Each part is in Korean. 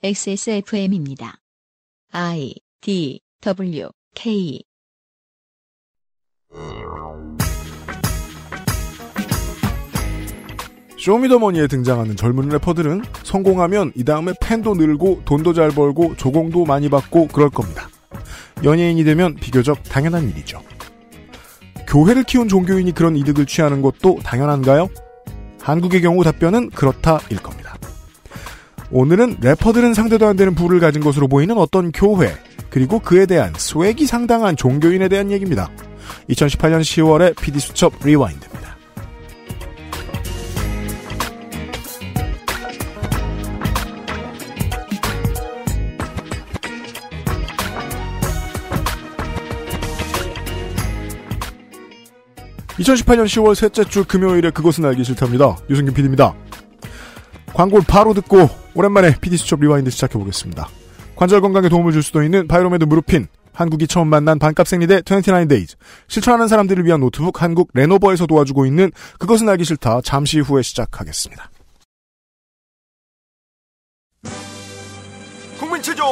XSFM입니다. I D W K 쇼미더머니에 등장하는 젊은 래퍼들은 성공하면 이 다음에 팬도 늘고 돈도 잘 벌고 조공도 많이 받고 그럴 겁니다. 연예인이 되면 비교적 당연한 일이죠. 교회를 키운 종교인이 그런 이득을 취하는 것도 당연한가요? 한국의 경우 답변은 그렇다일 겁니다. 오늘은 래퍼들은 상대도 안 되는 부를 가진 것으로 보이는 어떤 교회, 그리고 그에 대한 swag이 상당한 종교인에 대한 얘기입니다. 2018년 10월의 PD수첩 rewind입니다. 2018년 10월 셋째 주 금요일에 그것은 알기 싫답니다. 유승균 PD입니다. 광고를 바로 듣고 오랜만에 PD수첩 rewind 시작해보겠습니다. 관절 건강에 도움을 줄 수도 있는 바이로메드 무르핀, 한국이 처음 만난 반값 생리대 29days, 실천하는 사람들을 위한 노트북 한국 레노버에서 도와주고 있는 그것은 알기 싫다. 잠시 후에 시작하겠습니다. 국민 체조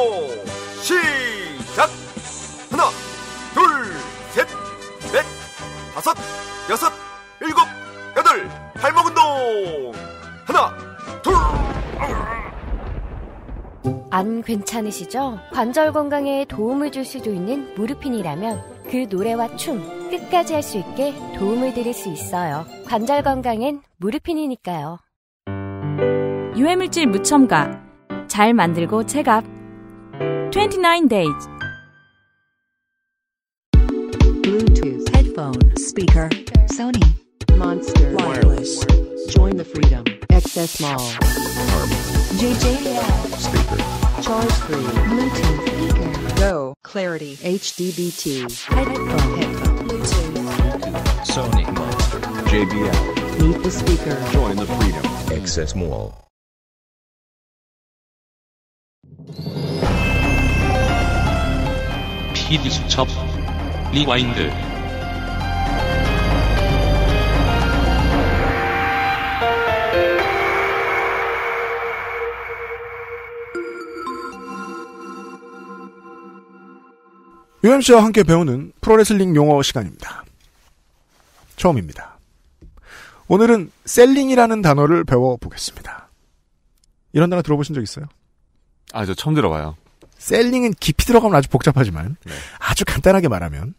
시작! 하나 둘 셋 넷 다섯 여섯 일곱 여덟 발목 운동! 하나 둘 안 괜찮으시죠? 관절 건강에 도움을 줄 수도 있는 무르핀이라면 그 노래와 춤 끝까지 할 수 있게 도움을 드릴 수 있어요. 관절 건강엔 무르핀이니까요. 유해물질 무첨가 잘 만들고 체갑 29 days Bluetooth, headphone, speaker, Sony, Monster, Wireless. Join the freedom. XS Mall. JJL. Speaker. Charge 3. Bluetooth speaker. Go. Clarity. HDBT. Headphone. Headphone. Bluetooth. Sony Monster, JBL. Meet the speaker. Join the freedom. Access Mall. PD 수첩 리와인드 UMC와 함께 배우는 프로레슬링 용어 시간입니다. 처음입니다. 오늘은 셀링이라는 단어를 배워보겠습니다. 이런 단어 들어보신 적 있어요? 아, 저 처음 들어봐요. 셀링은 깊이 들어가면 아주 복잡하지만 네. 아주 간단하게 말하면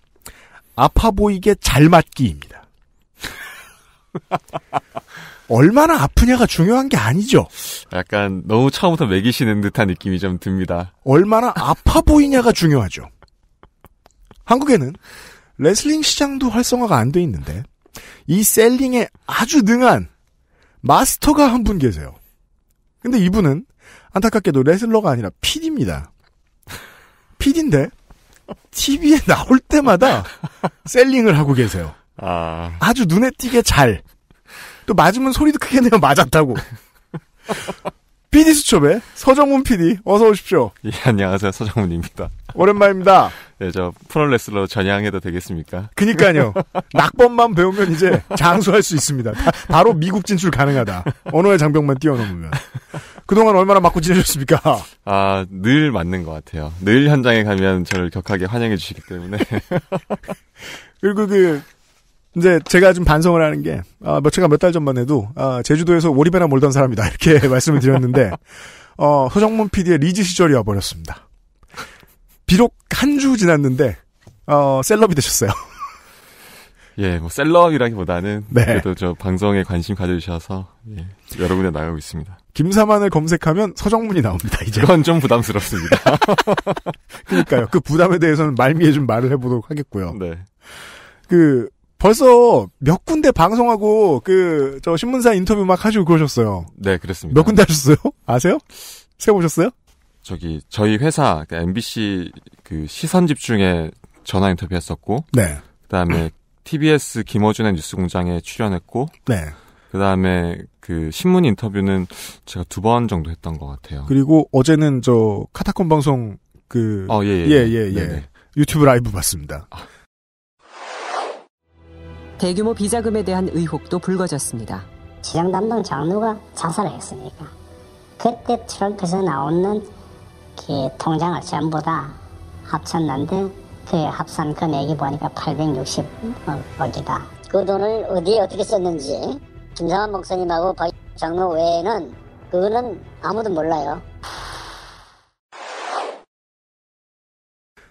아파 보이게 잘 맞기입니다. 얼마나 아프냐가 중요한 게 아니죠. 약간 너무 처음부터 매기시는 듯한 느낌이 좀 듭니다. 얼마나 아파 보이냐가 중요하죠. 한국에는 레슬링 시장도 활성화가 안 돼 있는데 이 셀링에 아주 능한 마스터가 한 분 계세요. 근데 이분은 안타깝게도 레슬러가 아니라 PD입니다. PD인데 TV에 나올 때마다 셀링을 하고 계세요. 아, 아주 눈에 띄게 잘. 또 맞으면 소리도 크게 내면 맞았다고. PD 수첩에 서정문 PD 어서 오십시오. 예, 안녕하세요. 서정훈입니다. 오랜만입니다. 네, 저 프로레슬러 전향해도 되겠습니까? 그니까요. 낙법만 배우면 이제 장수할 수 있습니다. 다- 바 로 미국 진출 가능하다. 언어의 장벽만 뛰어넘으면. 그동안 얼마나 맞고 지내셨습니까? 아, 늘 맞는 것 같아요. 늘 현장에 가면 저를 격하게 환영해 주시기 때문에. 그리고 그, 이제 제가 좀 반성을 하는 게, 아, 몇, 제가 몇 달 전만 해도, 아, 제주도에서 오리배나 몰던 사람이다. 이렇게 말씀을 드렸는데, 어, 서정문 PD의 리즈 시절이 와버렸습니다. 비록 한 주 지났는데, 어, 셀럽이 되셨어요. 예, 뭐 셀럽이라기보다는 네. 그래도 저 방송에 관심 가져주셔서 예, 여러 군데 나가고 있습니다. 김사만을 검색하면 서정문이 나옵니다, 이제. 그건 좀 부담스럽습니다. 그니까요. 그 부담에 대해서는 말미에 좀 말을 해보도록 하겠고요. 네. 그 벌써 몇 군데 방송하고 그 저 신문사 인터뷰 막 하시고 그러셨어요. 네, 그렇습니다. 몇 군데 하셨어요? 아세요? 세보셨어요? 저기 저희 회사 그 MBC 그 시선 집중에 전화 인터뷰 했었고 네. 그다음에 TBS 김어준의 뉴스공장에 출연했고 네. 그다음에 그 신문 인터뷰는 제가 두 번 정도 했던 것 같아요. 그리고 어제는 저 카타콤 방송 그 어, 예, 예. 예, 예, 예. 네네. 유튜브 라이브 봤습니다. 대규모 비자금에 대한 의혹도 불거졌습니다. 지역 담당 장로가 자살을 했으니까 그때 트럼프에서 나오는 그 통장을 전부 다 합쳤는데 그 합산 금액이 보니까 860억이다. 그 돈을 어디에 어떻게 썼는지 김상환 목사님하고 박 장로 외에는 그거는 아무도 몰라요.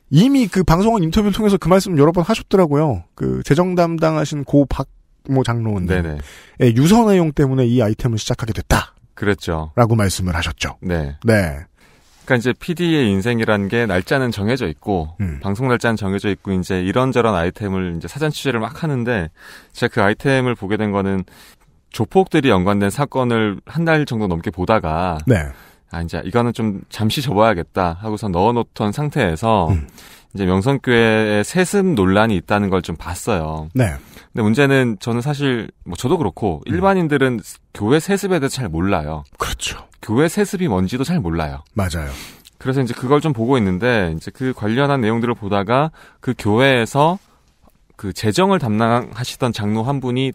이미 그 방송원 인터뷰를 통해서 그 말씀 여러 번 하셨더라고요. 그 재정 담당하신 고 박모 장로원님. 네네. 의 유서 내용 때문에 이 아이템을 시작하게 됐다. 그랬죠. 라고 말씀을 하셨죠. 네. 네. 그러니까 이제 PD의 인생이라는 게 날짜는 정해져 있고 음. 방송 날짜는 정해져 있고 이제 이런저런 아이템을 이제 사전 취재를 막 하는데 제가 그 아이템을 보게 된 거는 조폭들이 연관된 사건을 한 달 정도 넘게 보다가 네. 아 이제 이거는 좀 잠시 접어야겠다 하고서 넣어놓던 상태에서 음. 이제 명성교회에 세습 논란이 있다는 걸 좀 봤어요. 네. 근데 문제는 저는 사실 뭐 저도 그렇고 일반인들은 교회 세습에 대해서 잘 몰라요. 그렇죠. 교회 세습이 뭔지도 잘 몰라요. 맞아요. 그래서 이제 그걸 좀 보고 있는데 이제 그 관련한 내용들을 보다가 그 교회에서 그 재정을 담당하시던 장로 한 분이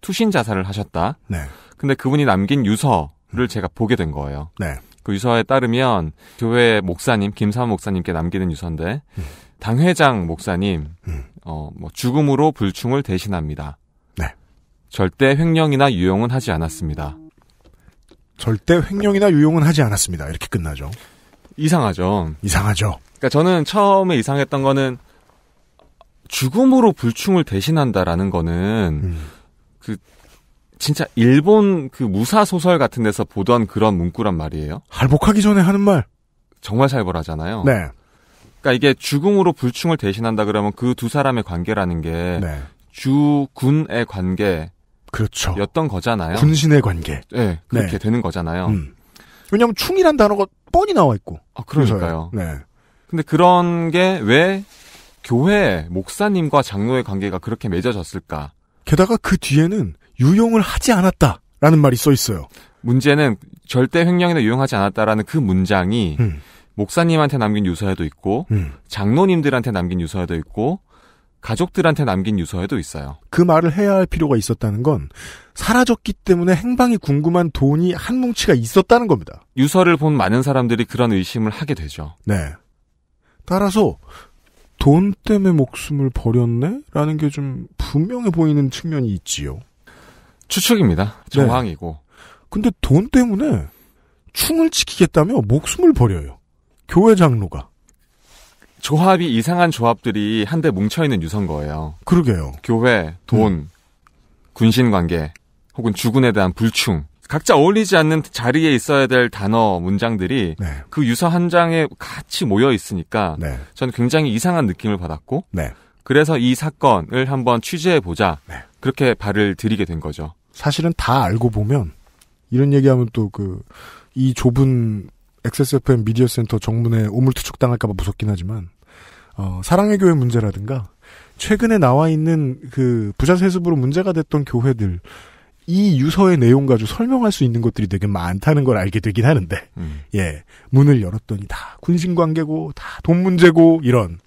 투신 자살을 하셨다. 네. 근데 그분이 남긴 유서를 제가 보게 된 거예요. 네. 그 유서에 따르면 교회 목사님 김사원 목사님께 남기는 유서인데 음. 당회장 목사님 어뭐 죽음으로 불충을 대신합니다. 네. 절대 횡령이나 유용은 하지 않았습니다. 절대 횡령이나 유용은 하지 않았습니다. 이렇게 끝나죠. 이상하죠. 이상하죠. 그러니까 저는 처음에 이상했던 거는 죽음으로 불충을 대신한다라는 거는 음. 그 진짜 일본 그 무사 소설 같은 데서 보던 그런 문구란 말이에요. 할복하기 전에 하는 말. 정말 살벌하잖아요. 네. 그러니까 이게 죽음으로 불충을 대신한다 그러면 그 두 사람의 관계라는 게 네. 주군의 관계였던 그렇죠. 거잖아요. 군신의 관계. 네, 그렇게 네. 되는 거잖아요. 음. 왜냐하면 충이란 단어가 뻔히 나와 있고. 아, 그러니까요. 네. 근데 그런 게 왜 교회 목사님과 장로의 관계가 그렇게 맺어졌을까? 게다가 그 뒤에는 유용을 하지 않았다라는 말이 써 있어요. 문제는 절대 횡령이나 유용하지 않았다라는 그 문장이 음. 목사님한테 남긴 유서에도 있고 음. 장로님들한테 남긴 유서에도 있고 가족들한테 남긴 유서에도 있어요. 그 말을 해야 할 필요가 있었다는 건 사라졌기 때문에 행방이 궁금한 돈이 한 뭉치가 있었다는 겁니다. 유서를 본 많은 사람들이 그런 의심을 하게 되죠. 네. 따라서 돈 때문에 목숨을 버렸네? 라는 게 좀 분명해 보이는 측면이 있지요. 추측입니다. 정황이고. 근데 돈 때문에 충을 지키겠다며 목숨을 버려요. 교회 장로가. 조합이 이상한 조합들이 한데 뭉쳐있는 유서인 거예요. 그러게요. 교회, 돈, 군신 관계, 혹은 주군에 대한 불충. 각자 어울리지 않는 자리에 있어야 될 단어, 문장들이 네. 그 유서 한 장에 같이 모여 있으니까 네. 저는 굉장히 이상한 느낌을 받았고 네. 그래서 이 사건을 한번 취재해 보자. 네. 그렇게 발을 들이게 된 거죠. 사실은 다 알고 보면 이런 얘기하면 또 그 이 좁은 XSFM 미디어 센터 정문에 오물투축 당할까봐 무섭긴 하지만 어, 사랑의 교회 문제라든가 최근에 나와 있는 그 부자 세습으로 문제가 됐던 교회들 이 유서의 내용 가지고 설명할 수 있는 것들이 되게 많다는 걸 알게 되긴 하는데 음. 예 문을 열었더니 다 군신 관계고 다 돈 문제고 이런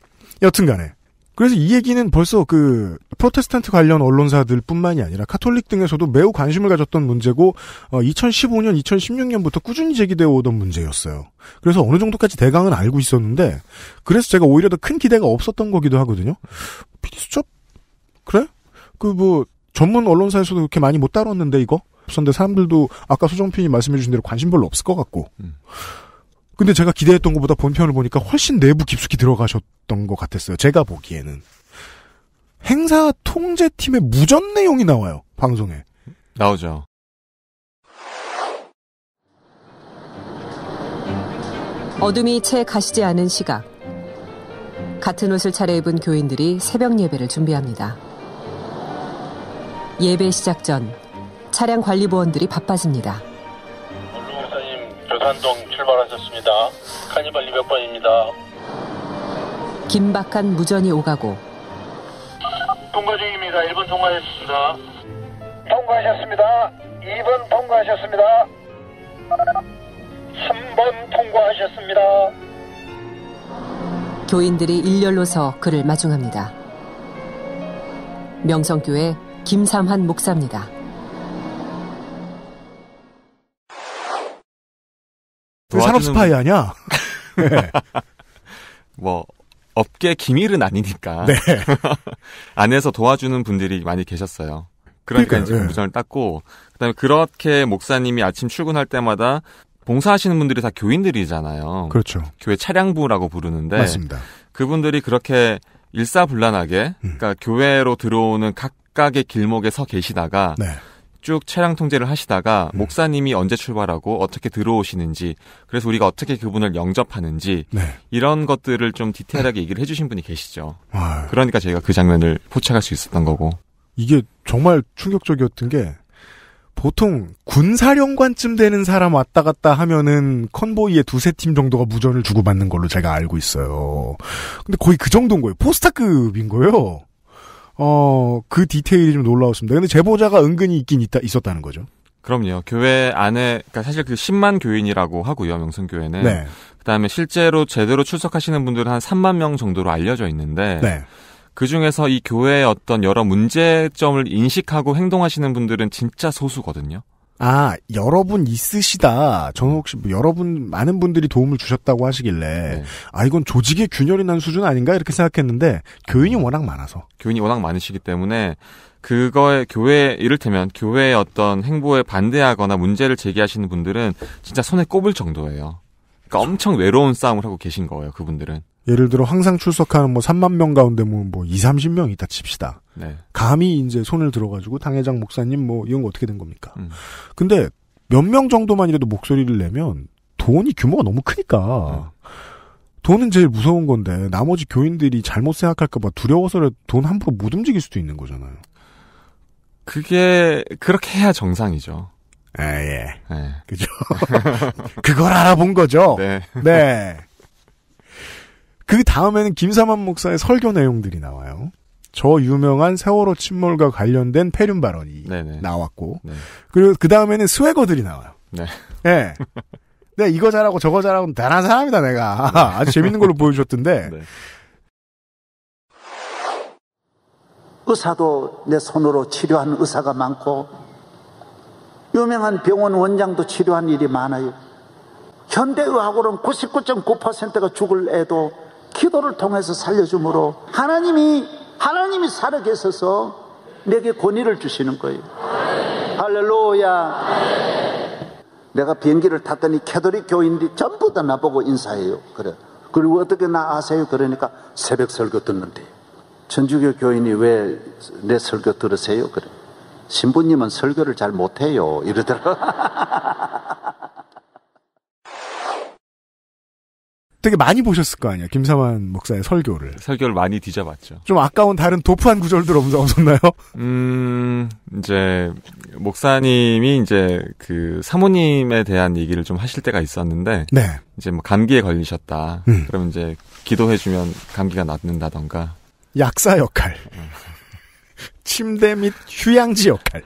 여튼간에 그래서 이 얘기는 벌써 그 프로테스탄트 관련 언론사들뿐만이 아니라 카톨릭 등에서도 매우 관심을 가졌던 문제고 어, 2015년, 2016년부터 꾸준히 제기되어 오던 문제였어요. 그래서 어느 정도까지 대강은 알고 있었는데 그래서 제가 오히려 더 큰 기대가 없었던 거기도 하거든요. PD 수첩 그래? 그 뭐 전문 언론사에서도 그렇게 많이 못 다뤘는데 이거? 그런데 사람들도 아까 소정핀이 말씀해주신 대로 관심 별로 없을 것 같고. 음. 근데 제가 기대했던 것보다 본편을 보니까 훨씬 내부 깊숙이 들어가셨던 것 같았어요. 제가 보기에는. 행사 통제팀의 무전 내용이 나와요. 방송에. 나오죠. 어둠이 채 가시지 않은 시각. 같은 옷을 차려입은 교인들이 새벽 예배를 준비합니다. 예배 시작 전 차량 관리보원들이 바빠집니다. 교산동 출발하셨습니다. 카니발 200번입니다. 긴박한 무전이 오가고 통과 중입니다. 1번 통과하셨습니다. 통과하셨습니다. 2번 통과하셨습니다. 3번 통과하셨습니다. 교인들이 일렬로 서 그를 마중합니다. 명성교회 김삼한 목사입니다. 왜 산업 스파이 아냐? 뭐 업계 기밀은 아니니까 네. 안에서 도와주는 분들이 많이 계셨어요. 그러니까 그러니까요, 이제 예. 공부전을 땄고 그다음에 그렇게 목사님이 아침 출근할 때마다 봉사하시는 분들이 다 교인들이잖아요. 그렇죠. 교회 차량부라고 부르는데 맞습니다. 그분들이 그렇게 일사불란하게 음. 그러니까 교회로 들어오는 각각의 길목에 서 계시다가 네. 쭉 차량 통제를 하시다가 목사님이 언제 출발하고 어떻게 들어오시는지 그래서 우리가 어떻게 그분을 영접하는지 네. 이런 것들을 좀 디테일하게 얘기를 해주신 분이 계시죠. 아, 그러니까 저희가 그 장면을 포착할 수 있었던 거고. 이게 정말 충격적이었던 게 보통 군사령관쯤 되는 사람 왔다 갔다 하면은 컨보이의 두세 팀 정도가 무전을 주고받는 걸로 제가 알고 있어요. 근데 거의 그 정도인 거예요. 포스타급인 거예요. 어, 그 디테일이 좀 놀라웠습니다. 근데 제보자가 은근히 있긴 있다, 있었다는 거죠. 그럼요. 교회 안에 그러니까 사실 그 10만 교인이라고 하고요. 명성교회는. 네. 그 다음에 실제로 제대로 출석하시는 분들은 한 3만 명 정도로 알려져 있는데 네. 그 중에서 이 교회의 어떤 여러 문제점을 인식하고 행동하시는 분들은 진짜 소수거든요. 아, 여러분 있으시다. 저는 혹시 뭐 여러분, 많은 분들이 도움을 주셨다고 하시길래, 네. 아, 이건 조직의 균열이 난 수준 아닌가? 이렇게 생각했는데, 교인이 워낙 많아서. 교인이 워낙 많으시기 때문에 그거에 교회 이를테면 교회의 어떤 행보에 반대하거나 문제를 제기하시는 분들은 진짜 손에 꼽을 정도예요. 그러니까 엄청 외로운 싸움을 하고 계신 거예요. 그분들은. 예를 들어 항상 출석하는 뭐 3만 명 가운데 뭐, 뭐 2, 30명 있다 칩시다. 네. 감히 이제 손을 들어가지고 당회장 목사님 뭐 이런 거 어떻게 된 겁니까? 음. 근데 몇 명 정도만이라도 목소리를 내면 돈이 규모가 너무 크니까 돈은 제일 무서운 건데 나머지 교인들이 잘못 생각할까봐 두려워서 돈 함부로 못 움직일 수도 있는 거잖아요. 그게 그렇게 해야 정상이죠. 아, 예. 네. 그죠. 그걸 알아본 거죠. 네. 네. 그 다음에는 김사만 목사의 설교 내용들이 나와요. 저 유명한 세월호 침몰과 관련된 폐륜 발언이 네네. 나왔고, 네. 그리고 그 다음에는 스웨거들이 나와요. 네. 네. 네, 이거 잘하고 저거 잘하고 대단한 사람이다, 내가. 아주 재밌는 걸로 보여주셨던데. 네. 의사도 내 손으로 치료한 의사가 많고 유명한 병원 원장도 치료한 일이 많아요. 현대의학으로는 99.9%가 죽을 애도 기도를 통해서 살려주므로 하나님이 하나님이 살아 계셔서 내게 권위를 주시는 거예요. 할렐루야. 내가 비행기를 탔더니 캐도릭 교인들이 전부 다 나보고 인사해요. 그래. 그리고 어떻게 나 아세요? 그러니까 새벽 설교 듣는데. 천주교 교인이 왜 내 설교 들으세요? 그래. 신부님은 설교를 잘 못해요. 이러더라고. 되게 많이 보셨을 거 아니에요. 김사만 목사의 설교를. 설교를 많이 뒤져봤죠. 좀 아까운 다른 도프한 구절들 없- 없었나요? 음, 이제, 목사님이 이제 그 사모님에 대한 얘기를 좀 하실 때가 있었는데, 네. 이제 뭐 감기에 걸리셨다. 음. 그럼 이제 기도해주면 감기가 낫는다던가. 약사 역할. 침대 및 휴양지 역할.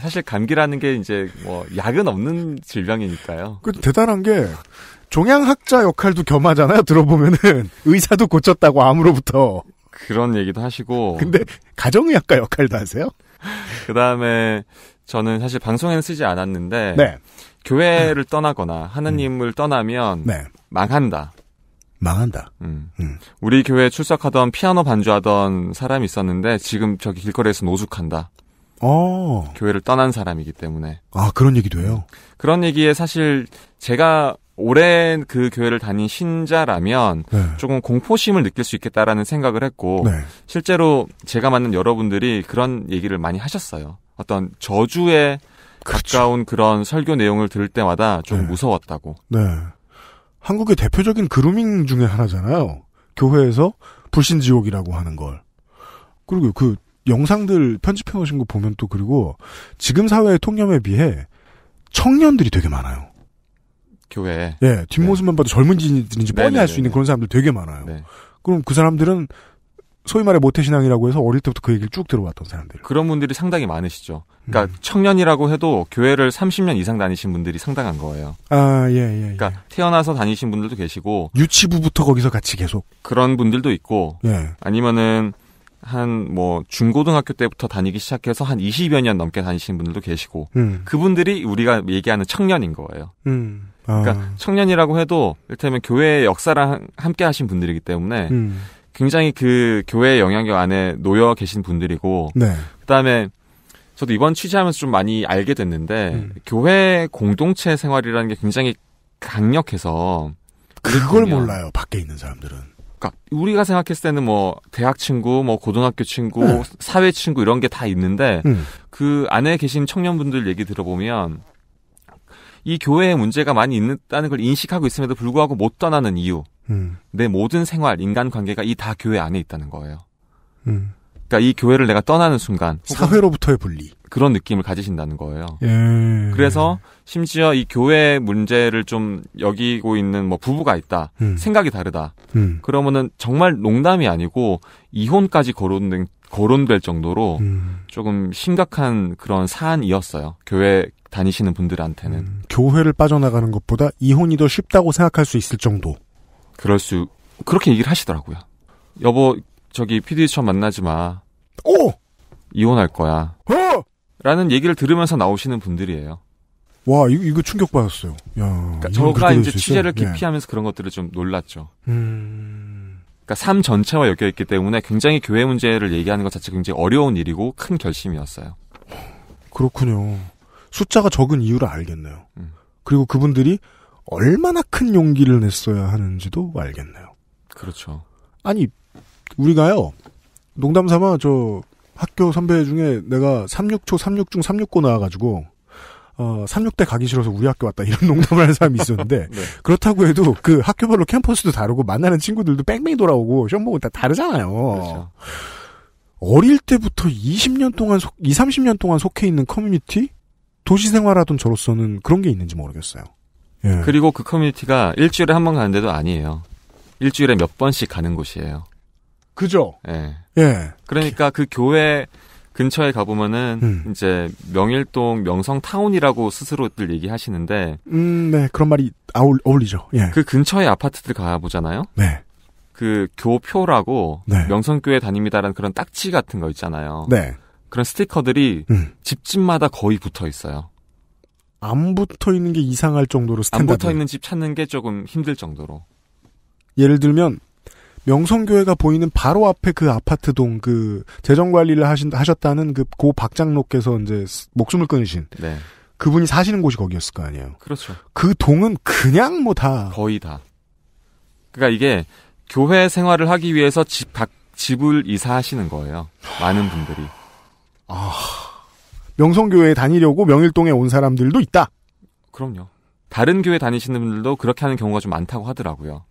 사실 감기라는 게 이제 뭐 약은 없는 질병이니까요. 그 대단한 게 종양학자 역할도 겸하잖아요. 들어보면은 의사도 고쳤다고 암으로부터. 그런 얘기도 하시고. 근데 가정의학과 역할도 하세요? 그 다음에 저는 사실 방송에는 쓰지 않았는데. 네. 교회를 떠나거나 하느님을 떠나면. 네. 망한다. 망한다. 음. 우리 교회 출석하던 피아노 반주하던 사람이 있었는데 지금 저기 길거리에서 노숙한다. 어. 교회를 떠난 사람이기 때문에. 아 그런 얘기도 해요. 그런 얘기에 사실 제가 오랜 그 교회를 다닌 신자라면 네. 조금 공포심을 느낄 수 있겠다라는 생각을 했고 네. 실제로 제가 만난 여러분들이 그런 얘기를 많이 하셨어요. 어떤 저주에 가까운 그런 설교 내용을 들을 때마다 좀 무서웠다고. 네. 한국의 대표적인 그루밍 중에 하나잖아요. 교회에서 불신지옥이라고 하는 걸. 그리고 그 영상들 편집해 놓으신 거 보면 또 그리고 지금 사회의 통념에 비해 청년들이 되게 많아요. 교회에. 예, 뒷모습만 봐도 젊은이들인지 뻔히 알 수 있는 네네네네. 그런 사람들 되게 많아요. 네. 그럼 그 사람들은 소위 말해 모태신앙이라고 해서 어릴 때부터 그 얘기를 쭉 들어왔던 사람들. 그런 분들이 상당히 많으시죠. 음. 그러니까 청년이라고 해도 교회를 30년 이상 다니신 분들이 상당한 거예요. 아, 예, 예. 예. 그러니까 태어나서 다니신 분들도 계시고 유치부부터 거기서 같이 계속. 그런 분들도 있고 예. 아니면은 한 뭐 중고등학교 때부터 다니기 시작해서 한 20여 년 넘게 다니신 분들도 계시고 음. 그분들이 우리가 얘기하는 청년인 거예요. 음. 그러니까 아. 청년이라고 해도 이를테면 교회의 역사를 한- 함께 하신 분들이기 때문에 음. 굉장히 그 교회의 영향력 안에 놓여 계신 분들이고 네. 그다음에 저도 이번 취재하면서 좀 많이 알게 됐는데 음. 교회 공동체 생활이라는 게 굉장히 강력해서 그걸 몰라요. 밖에 있는 사람들은. 그러니까 우리가 생각했을 때는 뭐 대학 친구, 뭐 고등학교 친구, 네. 사회 친구 이런 게 다 있는데 음. 그 안에 계신 청년분들 얘기 들어보면 이 교회에 문제가 많이 있다는 걸 인식하고 있음에도 불구하고 못 떠나는 이유, 음. 내 모든 생활, 인간 관계가 이 다 교회 안에 있다는 거예요. 음. 그러니까 이 교회를 내가 떠나는 순간 사회로부터의 분리. 그런 느낌을 가지신다는 거예요. 예. 그래서 심지어 이 교회 문제를 좀 여기고 있는 뭐 부부가 있다. 음. 생각이 다르다. 음. 그러면은 정말 농담이 아니고 이혼까지 거론된 거론될 정도로 음. 조금 심각한 그런 사안이었어요. 교회 다니시는 분들한테는 교회를 빠져나가는 것보다 이혼이 더 쉽다고 생각할 수 있을 정도. 그럴 수 그렇게 얘기를 하시더라고요. 여보 저기 PD처럼 만나지 마. 오 이혼할 거야. 어! 라는 얘기를 들으면서 나오시는 분들이에요. 와 이거, 이거 충격 받았어요. 야. 그러니까 저가 이제 수 있어요? 취재를 예. 깊이 하면서 그런 것들을 좀 놀랐죠. 음. 그러니까 삶 전체와 엮여 있기 때문에 굉장히 교회 문제를 얘기하는 것 자체가 굉장히 어려운 일이고 큰 결심이었어요. 그렇군요. 숫자가 적은 이유를 알겠네요. 음. 그리고 그분들이 얼마나 큰 용기를 냈어야 하는지도 알겠네요. 그렇죠. 아니 우리가요 농담 삼아 저 학교 선배 중에 내가 36초 36중 369 나와가지고 어 36대 가기 싫어서 우리 학교 왔다 이런 농담을 하는 사람이 있었는데 네. 그렇다고 해도 그 학교별로 캠퍼스도 다르고 만나는 친구들도 뺑뺑이 돌아오고 시험 보고 다 다르잖아요. 그렇죠. 어릴 때부터 20년 동안 속, 2, 30년 동안 속해 있는 커뮤니티? 도시 생활하던 저로서는 그런 게 있는지 모르겠어요. 예. 그리고 그 커뮤니티가 일주일에 한 번 가는 데도 아니에요. 일주일에 몇 번씩 가는 곳이에요. 그죠? 예. 예. 그러니까 그 교회 근처에 가보면은 음. 이제 명일동 명성타운이라고 스스로들 얘기하시는데 음, 네, 그런 말이 아울, 어울리죠. 예. 그 근처에 아파트들 가보잖아요. 네. 그 교표라고 네. 명성교회 다닙니다라는 그런 딱지 같은 거 있잖아요. 네. 그런 스티커들이 음. 집집마다 거의 붙어 있어요. 안 붙어 있는 게 이상할 정도로 안 스탠다드. 붙어 있는 집 찾는 게 조금 힘들 정도로. 예를 들면 명성교회가 보이는 바로 앞에 그 아파트 동 그 재정 관리를 하신 하셨다는 그 고 박장로께서 이제 스- 목숨을 끊으신 네. 그분이 사시는 곳이 거기였을 거 아니에요. 그렇죠. 그 동은 그냥 뭐 다 거의 다. 그러니까 이게 교회 생활을 하기 위해서 집, 각 집을 이사하시는 거예요. 많은 분들이. 명성교회에 다니려고 명일동에 온 사람들도 있다. 그럼요. 다른 교회 다니시는 분들도 그렇게 하는 경우가 좀 많다고 하더라고요.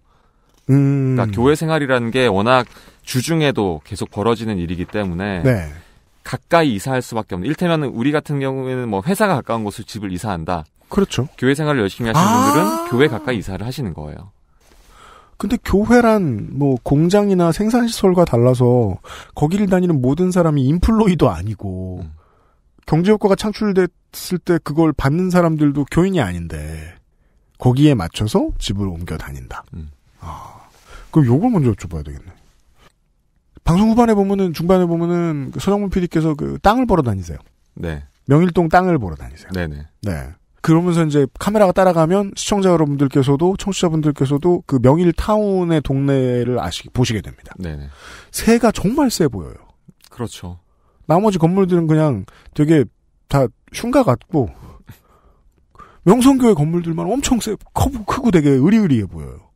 음. 그러니까 교회 생활이라는 게 워낙 주중에도 계속 벌어지는 일이기 때문에 네. 가까이 이사할 수밖에 없는. 일테면 우리 같은 경우에는 뭐 회사가 가까운 곳을 집을 이사한다. 그렇죠. 교회 생활을 열심히 하시는 아. 분들은 교회 가까이 이사를 하시는 거예요. 근데 교회란 뭐 공장이나 생산시설과 달라서 거기를 다니는 모든 사람이 인플로이도 아니고 음. 경제 효과가 창출됐을 때 그걸 받는 사람들도 교인이 아닌데 거기에 맞춰서 집을 옮겨 다닌다. 음. 아, 그럼 요걸 먼저 여쭤봐야 되겠네. 방송 후반에 보면은 중반에 보면은 그 서정문 PD께서 그 땅을 보러 다니세요. 네. 명일동 땅을 보러 다니세요. 네네. 네. 그러면서 이제 카메라가 따라가면 시청자 여러분들께서도 청취자분들께서도 그 명일 타운의 동네를 아시 보시게 됩니다. 네네. 새가 정말 세 보여요. 그렇죠. 나머지 건물들은 그냥 되게 다 흉가 같고 명성교회 건물들만 엄청 세, 커, 크고 되게 의리의리해 보여요.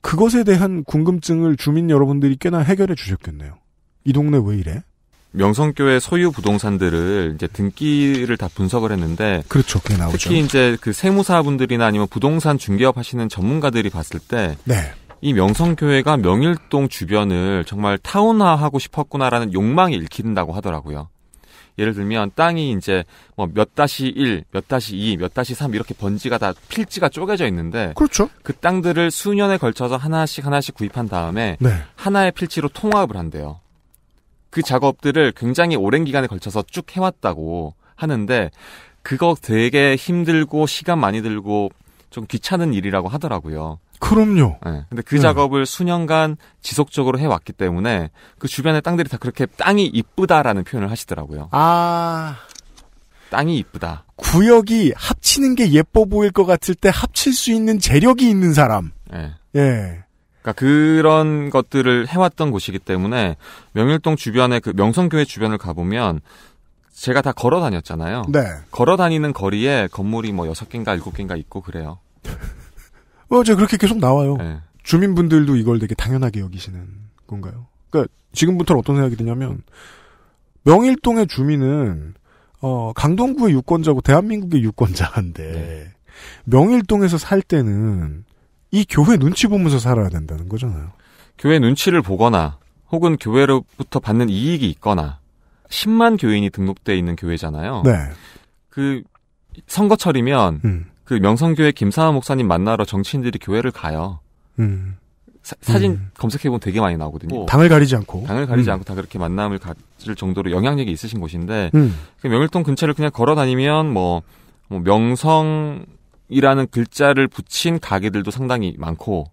그것에 대한 궁금증을 주민 여러분들이 꽤나 해결해 주셨겠네요. 이 동네 왜 이래? 명성교회 소유 부동산들을 이제 등기를 다 분석을 했는데 그렇죠. 그게 나오죠. 특히 이제 그 세무사분들이나 아니면 부동산 중개업 하시는 전문가들이 봤을 때 네. 이 명성교회가 명일동 주변을 정말 타운화하고 싶었구나라는 욕망이 읽힌다고 하더라고요. 예를 들면 땅이 이제 뭐 몇 다시 1, 몇 다시 2, 몇 다시 3 이렇게 번지가 다 필지가 쪼개져 있는데 그렇죠. 그 땅들을 수년에 걸쳐서 하나씩 하나씩 구입한 다음에 네. 하나의 필지로 통합을 한대요. 그 작업들을 굉장히 오랜 기간에 걸쳐서 쭉 해왔다고 하는데 그거 되게 힘들고 시간 많이 들고 좀 귀찮은 일이라고 하더라고요. 그럼요. 네. 근데 그 네. 작업을 수년간 지속적으로 해왔기 때문에 그 주변의 땅들이 다 그렇게 땅이 이쁘다라는 표현을 하시더라고요. 아. 땅이 이쁘다. 구역이 합치는 게 예뻐 보일 것 같을 때 합칠 수 있는 재력이 있는 사람. 예. 예. 그러니까 그런 것들을 해왔던 곳이기 때문에 명일동 주변에 그 명성교회 주변을 가보면 제가 다 걸어 다녔잖아요. 네. 걸어 다니는 거리에 건물이 뭐 여섯 개인가 일곱 개인가 있고 그래요. 어 제 그렇게 계속 나와요. 네. 주민분들도 이걸 되게 당연하게 여기시는 건가요? 그러니까 지금부터는 어떤 생각이 드냐면 명일동의 주민은 어 강동구의 유권자고 대한민국의 유권자인데 명일동에서 살 때는 이 교회 눈치 보면서 살아야 된다는 거잖아요. 교회 눈치를 보거나 혹은 교회로부터 받는 이익이 있거나 10만 교인이 등록돼 있는 교회잖아요. 네. 그 선거철이면 음. 그 명성교회 김사하 목사님 만나러 정치인들이 교회를 가요. 음. 사, 진 음. 검색해보면 되게 많이 나오거든요. 당을 가리지 않고. 당을 가리지 음. 않고 다 그렇게 만남을 가질 정도로 영향력이 있으신 곳인데 음. 그 명일동 근처를 그냥 걸어 다니면 뭐, 뭐 명성 이라는 글자를 붙인 가게들도 상당히 많고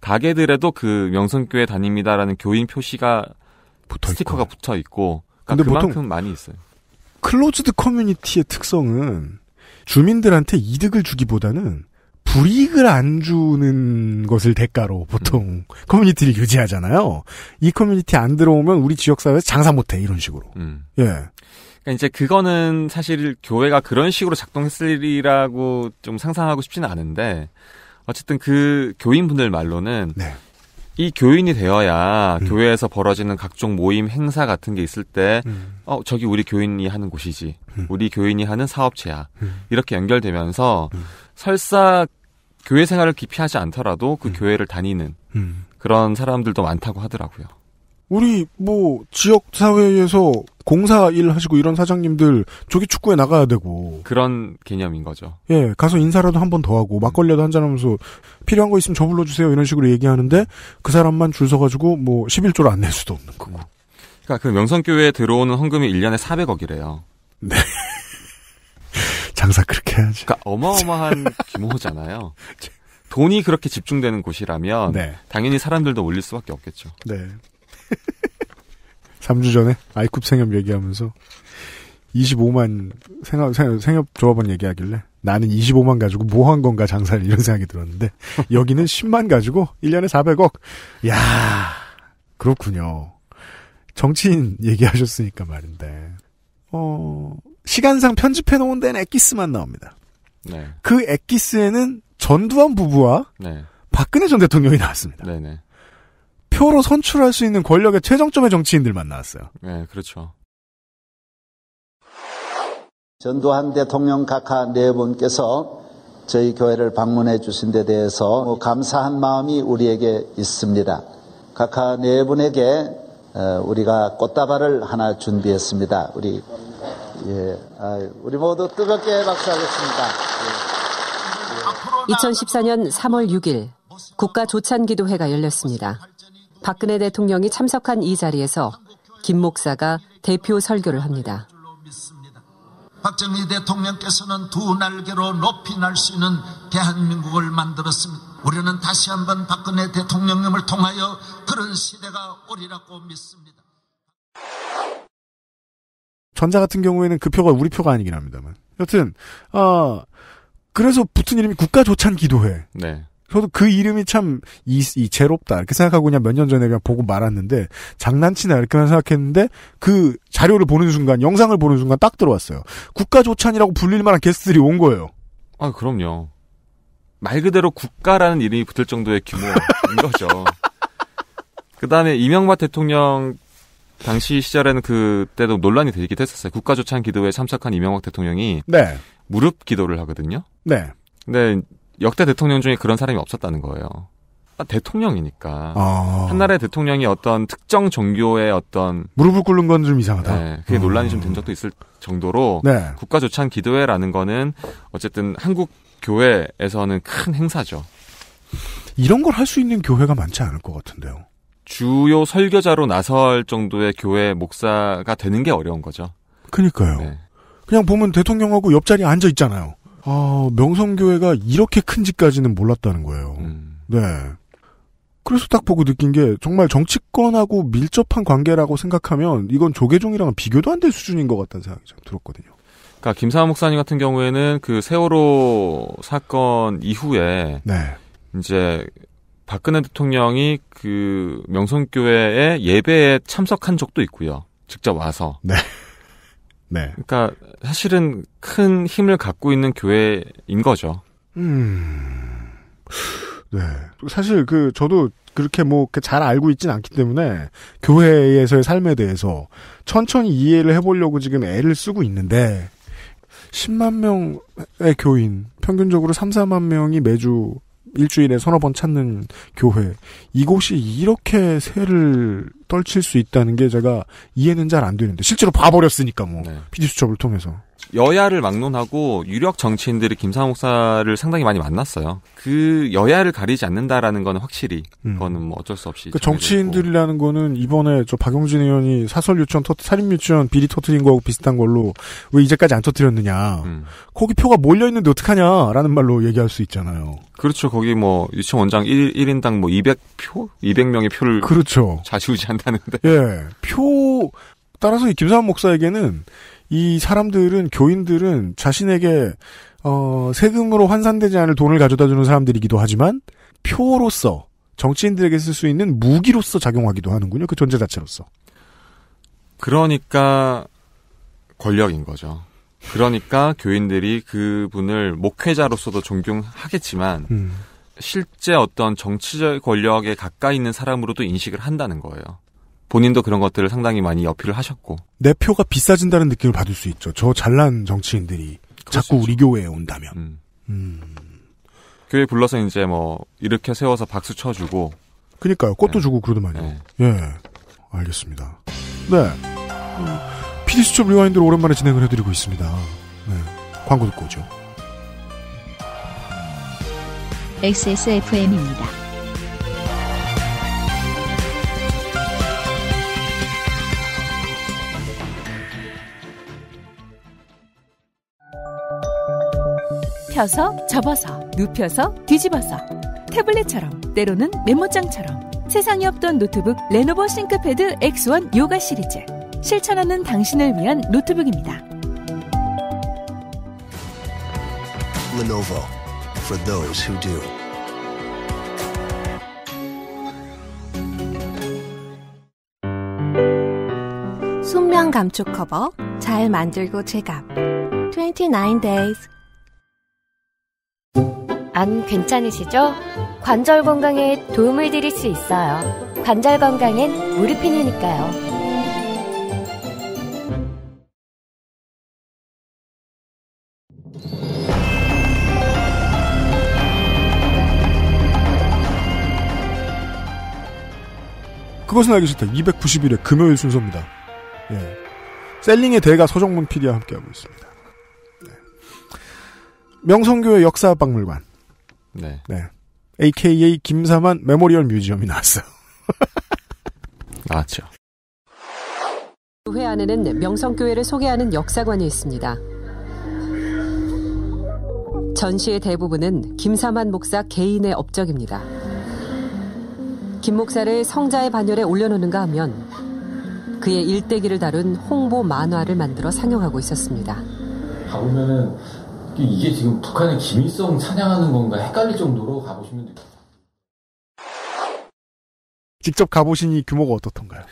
가게들에도 그 명성교회 다닙니다라는 교인 표시가 스티커가 붙어 있고 근데 그러니까 보통 그만큼 많이 있어요. closed 커뮤니티의 특성은 주민들한테 이득을 주기보다는 불이익을 안 주는 것을 대가로 보통 음. 커뮤니티를 유지하잖아요. 이 커뮤니티 안 들어오면 우리 지역사회에서 장사 못해 이런 식으로. 음. 예. 그러니까 이제 그거는 사실 교회가 그런 식으로 작동했을 일이라고 좀 상상하고 싶지는 않은데 어쨌든 그 교인분들 말로는 네. 이 교인이 되어야 음. 교회에서 벌어지는 각종 모임 행사 같은 게 있을 때 음. 어, 저기 우리 교인이 하는 곳이지. 우리 교인이 하는 사업체야. 이렇게 연결되면서 설사 교회 생활을 깊이 하지 않더라도 그 교회를 다니는 음. 그런 사람들도 많다고 하더라고요. 우리 뭐 지역 사회에서 공사 일 하시고 이런 사장님들 조기 축구에 나가야 되고 그런 개념인 거죠. 예 가서 인사라도 한 번 더 하고 막걸리라도 한 잔 하면서 필요한 거 있으면 저 불러주세요 이런 식으로 얘기하는데 그 사람만 줄 서가지고 뭐 11조를 안 낼 수도 없는 거고 그러니까 그 명성교회에 들어오는 헌금이 1년에 400억이래요. 네. 장사 그렇게 해야지. 그러니까 어마어마한 규모잖아요. 돈이 그렇게 집중되는 곳이라면 네. 당연히 사람들도 올릴 수밖에 없겠죠. 네. 3주 전에 아이쿱 생협 얘기하면서 25만 생업, 생업, 생협 조합원 얘기하길래 나는 25만 가지고 뭐 한 건가 장사를 이런 생각이 들었는데 여기는 10만 가지고 1년에 400억. 야 그렇군요. 정치인 얘기하셨으니까 말인데. 어, 시간상 편집해 놓은 데는 엑기스만 나옵니다. 네. 그 엑기스에는 전두환 부부와 네. 박근혜 전 대통령이 나왔습니다. 네네. 표로 선출할 수 있는 권력의 최정점의 정치인들만 나왔어요. 네, 그렇죠. 전두환 대통령 각하 네 분께서 저희 교회를 방문해 주신 데 대해서 뭐 감사한 마음이 우리에게 있습니다. 각하 네 분에게 어, 우리가 꽃다발을 하나 준비했습니다. 우리 예, 아, 우리 모두 뜨겁게 박수하겠습니다. 2014년 3월 6일 국가 조찬기도회가 열렸습니다. 박근혜 대통령이 참석한 이 자리에서 김 목사가 대표 설교를 합니다. 박정희 대통령께서는 두 날개로 높이 날 수 있는 대한민국을 만들었습니다. 우리는 다시 한번 박근혜 대통령님을 통하여 그런 시대가 오리라고 믿습니다. 전자 같은 경우에는 그 표가 우리 표가 아니긴 합니다만. 여튼, 아, 그래서 붙은 이름이 국가조찬 기도회. 네. 저도 그 이름이 참, 이, 이채롭다. 이렇게 생각하고 그냥 몇 년 전에 그냥 보고 말았는데, 장난치나 이렇게만 생각했는데, 그 자료를 보는 순간, 영상을 보는 순간 딱 들어왔어요. 국가조찬이라고 불릴 만한 게스트들이 온 거예요. 아, 그럼요. 말 그대로 국가라는 이름이 붙을 정도의 규모인 거죠. 그 다음에 이명박 대통령 당시 시절에는 그때도 논란이 되기도 했었어요. 국가조찬 기도회에 참석한 이명박 대통령이 네. 무릎 기도를 하거든요. 네. 근데 역대 대통령 중에 그런 사람이 없었다는 거예요. 아, 대통령이니까. 아. 한 나라의 대통령이 어떤 특정 종교의 어떤 무릎을 꿇는 건 좀 이상하다. 네, 그게 논란이 좀 된 적도 있을 정도로 네. 국가 조찬 기도회라는 거는 어쨌든 한국 교회에서는 큰 행사죠. 이런 걸 할 수 있는 교회가 많지 않을 것 같은데요. 주요 설교자로 나설 정도의 교회 목사가 되는 게 어려운 거죠. 그니까요. 네. 그냥 보면 대통령하고 옆자리에 앉아 있잖아요. 아, 명성교회가 이렇게 큰 집까지는 몰랐다는 거예요. 음. 네. 그래서 딱 보고 느낀 게 정말 정치권하고 밀접한 관계라고 생각하면 이건 조계종이랑 비교도 안 될 수준인 것 같다는 생각이 좀 들었거든요. 그러니까 김사환 목사님 같은 경우에는 그 세월호 사건 이후에 네. 이제 박근혜 대통령이 그 명성교회의 예배에 참석한 적도 있고요. 직접 와서. 네. 네. 그러니까 사실은 큰 힘을 갖고 있는 교회인 거죠. 음. 네. 사실 그 저도 그렇게 뭐 잘 알고 있진 않기 때문에 교회에서의 삶에 대해서 천천히 이해를 해보려고 지금 애를 쓰고 있는데 10만 명의 교인 평균적으로 3, 4만 명이 매주 일주일에 서너 번 찾는 교회. 이곳이 이렇게 새를 떨칠 수 있다는 게 제가 이해는 잘 안 되는데 실제로 봐버렸으니까 뭐. PD 수첩을 통해서 여야를 막론하고 유력 정치인들이 김상호 목사를 상당히 많이 만났어요. 그 여야를 가리지 않는다라는 거는 확실히 그거는 뭐 어쩔 수 없이 그 정치인들이라는 거는 이번에 저 박용진 의원이 사설 유치원 터 살인 유치원 비리 터트린 거하고 비슷한 걸로 왜 이제까지 안 터트렸느냐. 거기 표가 몰려 있는데 어떡하냐라는 말로 얘기할 수 있잖아요. 그렇죠. 거기 뭐 유치원 원장 1, 1인당 뭐 200표? 200명의 표를 그렇죠. 좌지우지한다는데. 예. 표 따라서 이 김사환 목사에게는 이 사람들은 교인들은 자신에게 어 세금으로 환산되지 않을 돈을 가져다 주는 사람들이기도 하지만 표로서 정치인들에게 쓸 수 있는 무기로서 작용하기도 하는군요. 그 존재 자체로서. 그러니까 권력인 거죠. 그러니까 교인들이 그분을 목회자로서도 존경하겠지만 음. 실제 어떤 정치적 권력에 가까이 있는 사람으로도 인식을 한다는 거예요. 본인도 그런 것들을 상당히 많이 어필을 하셨고. 내 표가 비싸진다는 느낌을 받을 수 있죠. 저 잘난 정치인들이 자꾸 우리 교회에 온다면. 음. 교회 불러서 이제 뭐 이렇게 세워서 박수 쳐주고. 그니까요. 꽃도 주고 그러더만요. 예. 알겠습니다. 네. 음, PD 수첩 rewind를 오랜만에 진행을 해드리고 있습니다. 네. 광고 듣고 오죠. XSFM입니다. 펴서 접어서 눕혀서 뒤집어서 태블릿처럼 때로는 메모장처럼 세상에 없던 노트북 레노버 싱크패드 X1 요가 시리즈 실천하는 당신을 위한 노트북입니다. Lenovo for those who do. 순면 감촉 커버 잘 만들고 제갑 29 days 안 괜찮으시죠? 관절 건강에 도움을 드릴 수 있어요. 관절 건강엔 무르핀이니까요. 그것은 알기 싫다. 291회 금요일 순서입니다. 예. selling의 대가 서정문 PD와 함께하고 있습니다. 네. 명성교회 역사박물관. 네. 네. AKA 김사만 메모리얼 뮤지엄이 나왔어요. 나왔죠. 교회 안에는 명성교회를 소개하는 역사관이 있습니다. 전시의 대부분은 김삼환 목사 개인의 업적입니다. 김 목사를 성자의 반열에 올려놓는가 하면 그의 일대기를 다룬 홍보 만화를 만들어 상영하고 있었습니다. 가보면은 이게 지금 북한의 김일성 찬양하는 건가 헷갈릴 정도로 가보시면 돼요. 직접 가보시니 규모가 어떻던가요?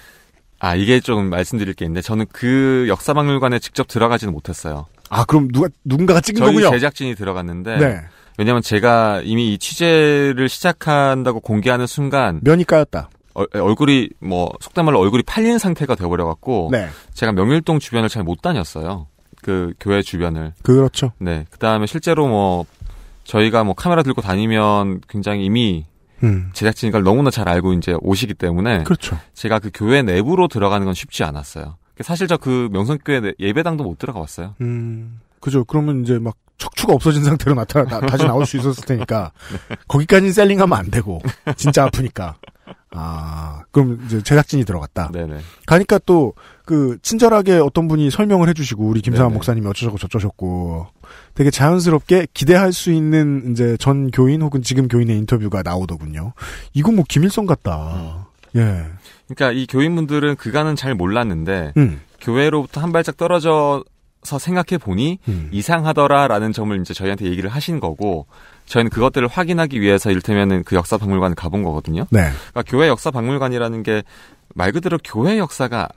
아, 이게 좀 말씀드릴 게 있는데, 저는 그 역사박물관에 직접 들어가지는 못했어요. 아, 그럼 누가, 누군가가 찍은 저희 거군요? 제작진이 들어갔는데, 네. 왜냐면 제가 이미 이 취재를 시작한다고 공개하는 순간, 면이 까였다. 얼, 얼굴이, 뭐, 속된 말로 얼굴이 팔린 상태가 되어버려갖고, 네. 제가 명일동 주변을 잘 못 다녔어요. 그 교회 주변을. 그렇죠. 네. 그 다음에 실제로 뭐, 저희가 뭐 카메라 들고 다니면 굉장히 이미 음. 제작진이 걸 너무나 잘 알고 이제 오시기 때문에 그렇죠. 제가 그 교회 내부로 들어가는 건 쉽지 않았어요. 사실 저 그 명성교회 내- 예배당도 못 들어가 봤어요. 음. 그죠. 그러면 이제 막 척추가 없어진 상태로 나타나, 나- 다시 나올 수 있었을 테니까. 거기까지는 셀링하면 안 되고. 진짜 아프니까. 아, 그럼 이제 제작진이 들어갔다. 네네. 가니까 또, 그, 친절하게 어떤 분이 설명을 해주시고, 우리 김상환. 목사님이 어쩌고 저쩌셨고, 되게 자연스럽게 기대할 수 있는 이제 전 교인 혹은 지금 교인의 인터뷰가 나오더군요. 이거 뭐 김일성 같다. 예. 그러니까 이 교인분들은 그간은 잘 몰랐는데 음. 교회로부터 한 발짝 떨어져 생각해 보니 음. 이상하더라라는 점을 이제 저희한테 얘기를 하신 거고 저희는 그것들을 확인하기 위해서 이를테면은 그 역사 박물관을 가본 거거든요. 네. 그러니까 교회 역사 박물관이라는 게 말 그대로 교회 역사가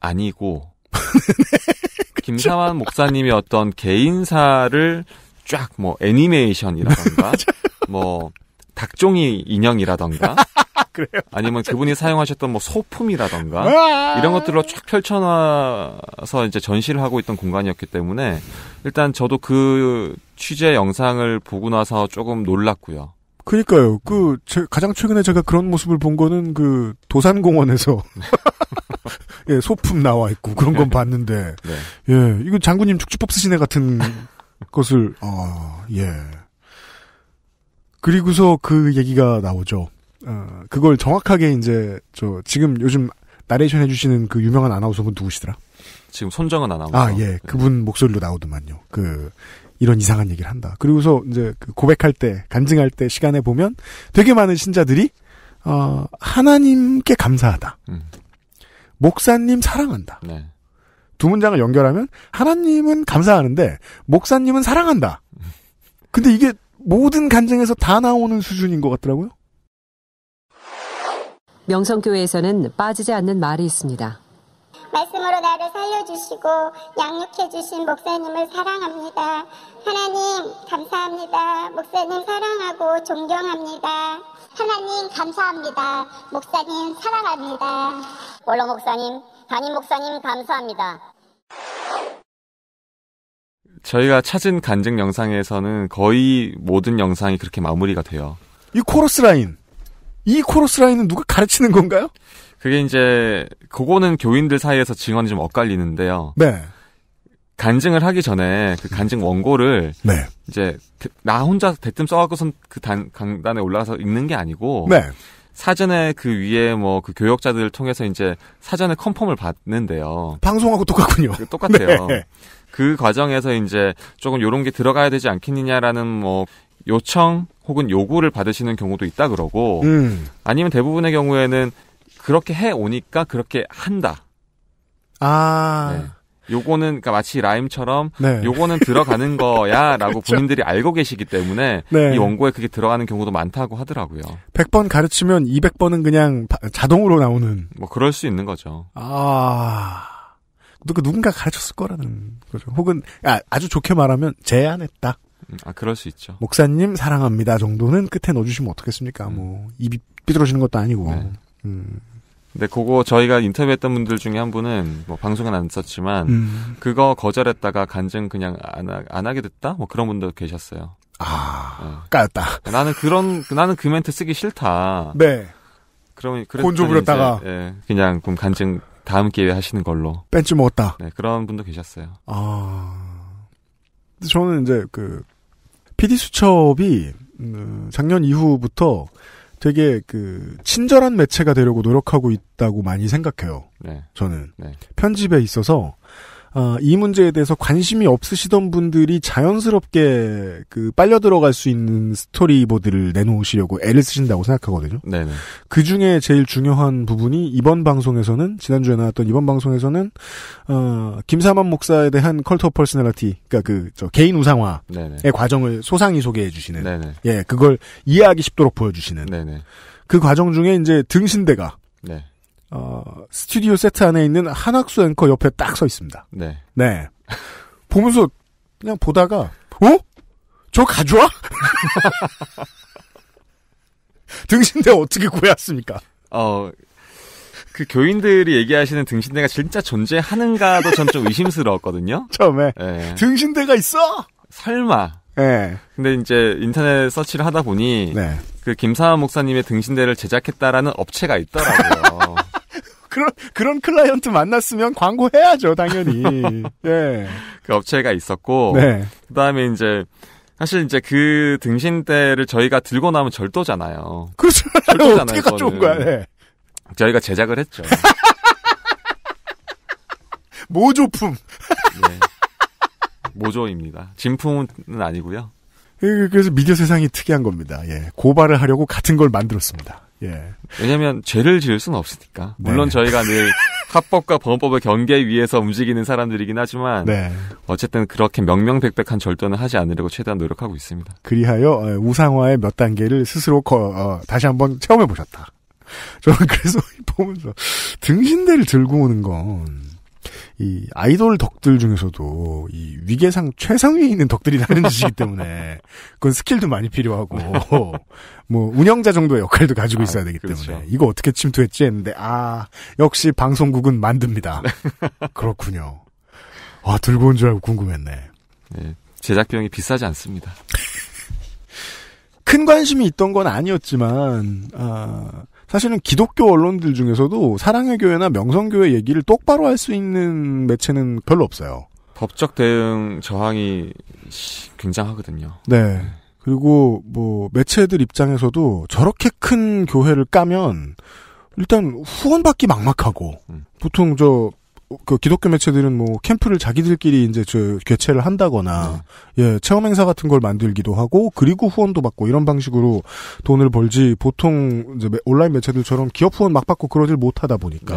아니고 김사만 목사님의 어떤 개인사를 쫙 뭐 애니메이션이라던가 뭐 닭종이 인형이라던가 그래요? 아니면 그분이 사용하셨던 뭐 소품이라던가 아! 이런 것들로 쫙 펼쳐놔서 이제 전시를 하고 있던 공간이었기 때문에 일단 저도 그 취재 영상을 보고 나서 조금 놀랐고요. 그니까요. 그, 제, 가장 최근에 제가 그런 모습을 본 거는 그, 도산공원에서. 예, 소품 나와 있고, 그런 건 봤는데. 네. 예, 이거 장군님 축지법 애 같은 것을, 어, 예. 그리고서 그 얘기가 나오죠. 어, 그걸 정확하게 이제, 저, 지금 요즘 나레이션 해주시는 그 유명한 아나운서분 누구시더라? 지금 손정은 아나운서. 아, 예. 그분 목소리로 나오더만요. 그, 이런 이상한 얘기를 한다. 그리고서 이제 그 고백할 때, 간증할 때 시간에 보면 되게 많은 신자들이, 어, 하나님께 감사하다. 음. 목사님 사랑한다. 네. 두 문장을 연결하면 하나님은 감사하는데 목사님은 사랑한다. 근데 이게 모든 간증에서 다 나오는 수준인 것 같더라고요. 명성교회에서는 빠지지 않는 말이 있습니다. 말씀으로 나를 살려주시고 양육해주신 목사님을 사랑합니다. 하나님 감사합니다. 목사님 사랑하고 존경합니다. 하나님 감사합니다. 목사님 사랑합니다. 원로 목사님, 담임 목사님 감사합니다. 저희가 찾은 간증 영상에서는 거의 모든 영상이 그렇게 마무리가 돼요. 이 코러스 라인. 이 코러스 라인은 누가 가르치는 건가요? 그게 이제 그거는 교인들 사이에서 증언이 좀 엇갈리는데요. 네. 간증을 하기 전에 그 간증 원고를 네. 이제 대- 나 혼자 대뜸 써갖고선 그 단, 강단에 올라가서 읽는 게 아니고 네. 사전에 그 위에 뭐 그 교역자들을 통해서 이제 사전에 컨펌을 받는데요. 방송하고 똑같군요. 그 똑같아요. 네. 그 과정에서 이제 조금 요런 게 들어가야 되지 않겠느냐라는 뭐 요청 혹은 요구를 받으시는 경우도 있다 그러고 음. 아니면 대부분의 경우에는 그렇게 해 오니까 그렇게 한다. 아. 네. 요거는 그러니까 마치 라임처럼 네. 요거는 들어가는 거야라고 그렇죠. 본인들이 알고 계시기 때문에 네. 이 원고에 그게 들어가는 경우도 많다고 하더라고요. 100번 가르치면 200번은 그냥 바- 자동으로 나오는. 뭐 그럴 수 있는 거죠. 아. 누가 누군가 가르쳤을 거라는 거죠. 혹은 아, 아주 좋게 말하면 제안했다. 음, 아 그럴 수 있죠. 목사님 사랑합니다 정도는 끝에 넣어주시면 어떻겠습니까? 뭐 입이 삐뚤어지는 것도 아니고. 네. 음. 근데 그거 저희가 인터뷰했던 분들 중에 한 분은 뭐 방송은 안 썼지만 음. 그거 거절했다가 간증 그냥 안, 하, 안 하게 됐다? 뭐 그런 분도 계셨어요. 아, 까였다. 나는 그런 나는 그 멘트 쓰기 싫다. 네. 그러면 곤조 부렸다가. 예, 그냥 그럼 간증 다음 기회에 하시는 걸로. 벤치 먹었다. 네, 그런 분도 계셨어요. 아. 저는 이제 그 PD 수첩이 음, 작년 이후부터 되게 그 친절한 매체가 되려고 노력하고 있다고 많이 생각해요. 네. 저는 네. 편집에 있어서 아, 이 문제에 대해서 관심이 없으시던 분들이 자연스럽게 그 빨려 들어갈 수 있는 스토리보드를 내놓으시려고 애를 쓰신다고 생각하거든요. 네네. 그 중에 제일 중요한 부분이 이번 방송에서는 지난주에 나왔던 이번 방송에서는 어, 김삼환 목사에 대한 cult of personality, 그러니까 그 저 개인 우상화의 네네. 과정을 소상히 소개해 주시는, 네네. 예, 그걸 이해하기 쉽도록 보여주시는 네네. 그 과정 중에 이제 등신대가 네. 어, 스튜디오 세트 안에 있는 한학수 앵커 옆에 딱 서 있습니다. 네. 네. 보면서 그냥 보다가 어? 저 가져와? 등신대 어떻게 구해왔습니까? 어, 그 교인들이 얘기하시는 등신대가 진짜 존재하는가도 전 좀 의심스러웠거든요. 처음에 예. 등신대가 있어? 설마. 예. 근데 이제 인터넷 서치를 하다 보니 네. 그 김사한 목사님의 등신대를 제작했다라는 업체가 있더라고요. 그런 그런 클라이언트 만났으면 광고 해야죠, 당연히. 예. 그 업체가 있었고 네. 그다음에 이제 사실 이제 그 등신대를 저희가 들고 나면 절도잖아요. 그렇죠. 절도잖아요. 어떻게 가져온. 거야? 네. 저희가 제작을 했죠. 모조품. 네. 모조입니다. 진품은 아니고요. 예, 그래서 미디어 세상이 특이한 겁니다. 예. 고발을 하려고 같은 걸 만들었습니다. 예. 왜냐면 죄를 지을 수는 없으니까. 물론 네. 저희가 늘 합법과 범법의 경계 위에서 움직이는 사람들이긴 하지만 네. 어쨌든 그렇게 명명백백한 절도는 하지 않으려고 최대한 노력하고 있습니다. 그리하여 어, 우상화의 몇 단계를 스스로 거- 어, 다시 한번 체험해 보셨다. 저는 그래서 보면서 등신대를 들고 오는 건. 이 아이돌 덕들 중에서도 이 위계상 최상위에 있는 덕들이 하는 짓이기 때문에 그건 스킬도 많이 필요하고 뭐 운영자 정도의 역할도 가지고 있어야 되기 때문에 그렇죠. 이거 어떻게 침투했지 했는데 아 역시 방송국은 만듭니다. 그렇군요. 아 들고 온 줄 알고 궁금했네. 네, 제작 비용이 비싸지 않습니다. 큰 관심이 있던 건 아니었지만 아, 사실은 기독교 언론들 중에서도 사랑의 교회나 명성교회 얘기를 똑바로 할 수 있는 매체는 별로 없어요. 법적 대응 저항이 시- 굉장하거든요. 네. 그리고 뭐 매체들 입장에서도 저렇게 큰 교회를 까면 일단 후원받기 막막하고 보통 저 그 기독교 매체들은 뭐 캠프를 자기들끼리 이제 저 개최를 한다거나 예 체험 행사 같은 걸 만들기도 하고 그리고 후원도 받고 이런 방식으로 돈을 벌지 보통 이제 매- 온라인 매체들처럼 기업 후원 막 받고 그러질 못하다 보니까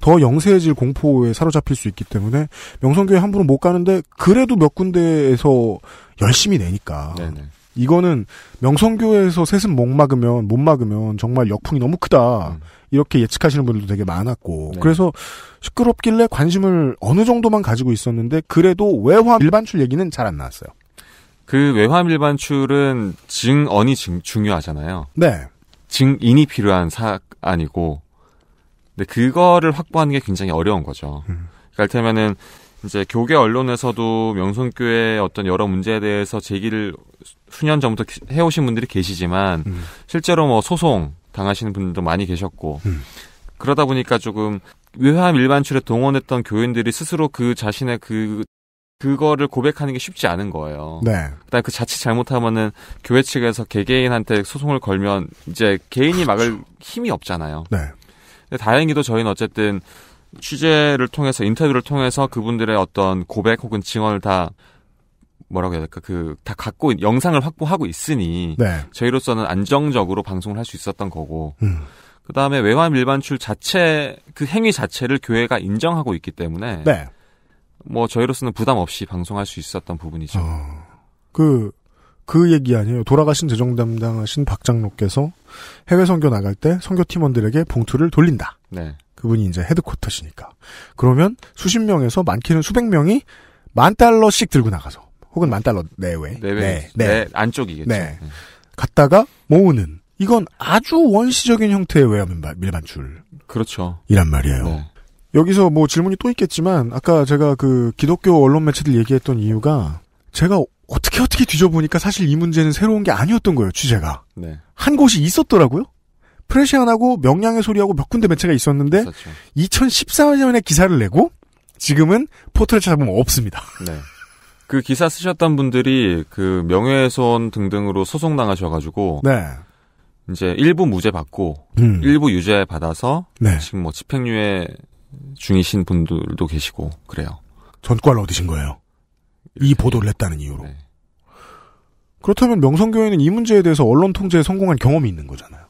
더 영세해질 공포에 사로잡힐 수 있기 때문에 명성교회 함부로 못 가는데 그래도 몇 군데에서 열심히 내니까. 이거는 명성교회에서 셋은 못 막으면 못 막으면 정말 역풍이 너무 크다 이렇게 예측하시는 분들도 되게 많았고 네. 그래서 시끄럽길래 관심을 어느 정도만 가지고 있었는데 그래도 외화 일반출 얘기는 잘 안 나왔어요. 그 외환 일반출은 증언이 중, 중요하잖아요. 네. 증인이 필요한 사안이고, 근데 그거를 확보하는 게 굉장히 어려운 거죠. 음. 그러니까 이를테면은 이제 교계 언론에서도 명성교회의 어떤 여러 문제에 대해서 제기를 수년 전부터 해오신 분들이 계시지만 음. 실제로 뭐 소송 당하시는 분들도 많이 계셨고 그러다 보니까 조금 외환 일반출에 동원했던 교인들이 스스로 그 자신의 그 그거를 고백하는 게 쉽지 않은 거예요. 네. 그다음 그 자칫 잘못하면은 교회 측에서 개개인한테 소송을 걸면 이제 개인이 막을 힘이 없잖아요. 네. 근데 다행히도 저희는 어쨌든 취재를 통해서 인터뷰를 통해서 그분들의 어떤 고백 혹은 증언을 다 뭐라고 해야 될까 그 다 갖고 있- 영상을 확보하고 있으니 네. 저희로서는 안정적으로 방송을 할 수 있었던 거고 음. 그 다음에 외환 일반출 자체 그 행위 자체를 교회가 인정하고 있기 때문에 네. 뭐 저희로서는 부담 없이 방송할 수 있었던 부분이죠. 그, 그 얘기 아니에요. 돌아가신 재정 담당하신 박 장로께서 해외 선교 나갈 때 선교 팀원들에게 봉투를 돌린다. 네. 그분이 이제 헤드쿼터시니까. 그러면 수십 명에서 많게는 수백 명이 만 달러씩 들고 나가서 혹은 만 달러 내외. 내외, 네. 네, 안쪽이겠죠. 네. 갔다가 모으는 이건 아주 원시적인 형태의 외화 밀반- 밀반출. 그렇죠. 이란 말이에요. 네. 여기서 뭐 질문이 또 있겠지만 아까 제가 그 기독교 언론 매체들 얘기했던 이유가 제가 어떻게 어떻게 뒤져보니까 사실 이 문제는 새로운 게 아니었던 거예요 취재가 네. 한 곳이 있었더라고요 프레시안하고 명량의 소리하고 몇 군데 매체가 있었는데 2014년에 기사를 내고 지금은 포털을 찾아보면 없습니다 네. 그 기사 쓰셨던 분들이 그 명예훼손 등등으로 소송 당하셔가지고 네. 이제 일부 무죄 받고 음. 일부 유죄 받아서 네. 지금 뭐 집행유예 중이신 분들도 계시고 그래요. 전과를 얻으신 거예요 이 보도를 했다는 이유로 그렇다면 명성교회는 이 문제에 대해서 언론 통제에 성공한 경험이 있는 거잖아요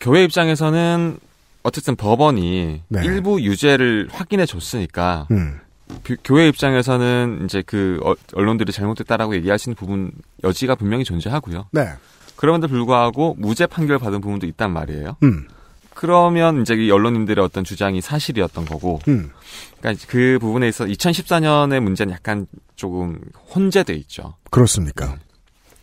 교회 입장에서는 어쨌든 법원이 네. 일부 유죄를 확인해 줬으니까 음. 교- 교회 입장에서는 이제 그 어- 언론들이 잘못됐다라고 얘기하시는 부분 여지가 분명히 존재하고요. 네. 그럼에도 불구하고 무죄 판결 받은 부분도 있단 말이에요. 음. 그러면 이제 이 언론인들의 어떤 주장이 사실이었던 거고, 음. 그러니까 그 부분에 있어 2014년의 문제는 약간 조금 혼재돼 있죠. 그렇습니까?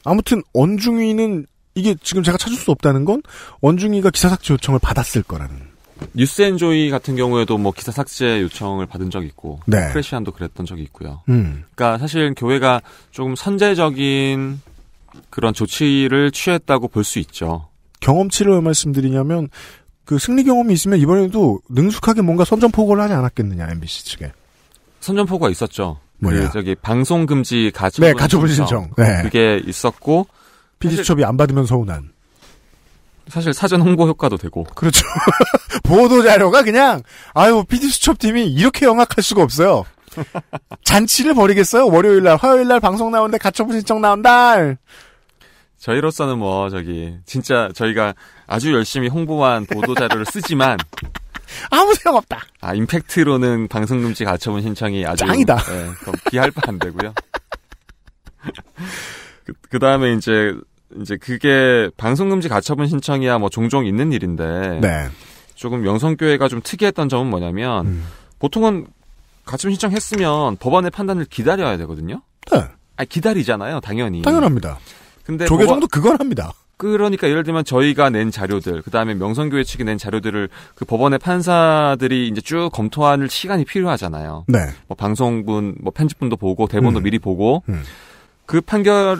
아무튼 언중위는 이게 지금 제가 찾을 수 없다는 건 언중위가 기사 삭제 요청을 받았을 거라는. 뉴스엔조이 같은 경우에도 뭐 기사 삭제 요청을 받은 적이 있고, 네. 프레시안도 그랬던 적이 있고요. 음. 그러니까 사실 교회가 조금 선제적인 그런 조치를 취했다고 볼 수 있죠. 경험치를 왜 말씀드리냐면 그 승리 경험이 있으면 이번에도 능숙하게 뭔가 선전포고를 하지 않았겠느냐 MBC 측에. 선전포고가 있었죠. 뭐냐? 그 저기 방송 금지 가처분 네, 가처분 신청. 네. 그게 있었고 PD수첩이 안 받으면 서운한. 사실 사전 홍보 효과도 되고. 그렇죠. 보도 자료가 그냥 아유 PD 수첩 팀이 이렇게 영악할 수가 없어요. 잔치를 벌이겠어요. 월요일 날, 화요일 날 방송 나오는데 가처분 신청 나온다. 저희로서는 뭐 저기 진짜 저희가 아주 열심히 홍보한 보도 자료를 쓰지만 아무 소용 없다. 아 임팩트로는 방송 금지 가처분 신청이 아주 짱이다. 예, 비할 바 안 되고요. 그, 그 다음에 이제 이제 그게 방송 금지 가처분 신청이야 뭐 종종 있는 일인데 네. 조금 명성교회가 좀 특이했던 점은 뭐냐면 음. 보통은 가처분 신청했으면 법원의 판단을 기다려야 되거든요. 네. 아 기다리잖아요, 당연히. 당연합니다. 근데 조계종도 그건 합니다. 그러니까 예를 들면 저희가 낸 자료들, 그 다음에 명성교회 측이 낸 자료들을 그 법원의 판사들이 이제 쭉 검토할 시간이 필요하잖아요. 네. 뭐 방송분, 뭐 편집분도 보고 대본도 음. 미리 보고 음. 그 판결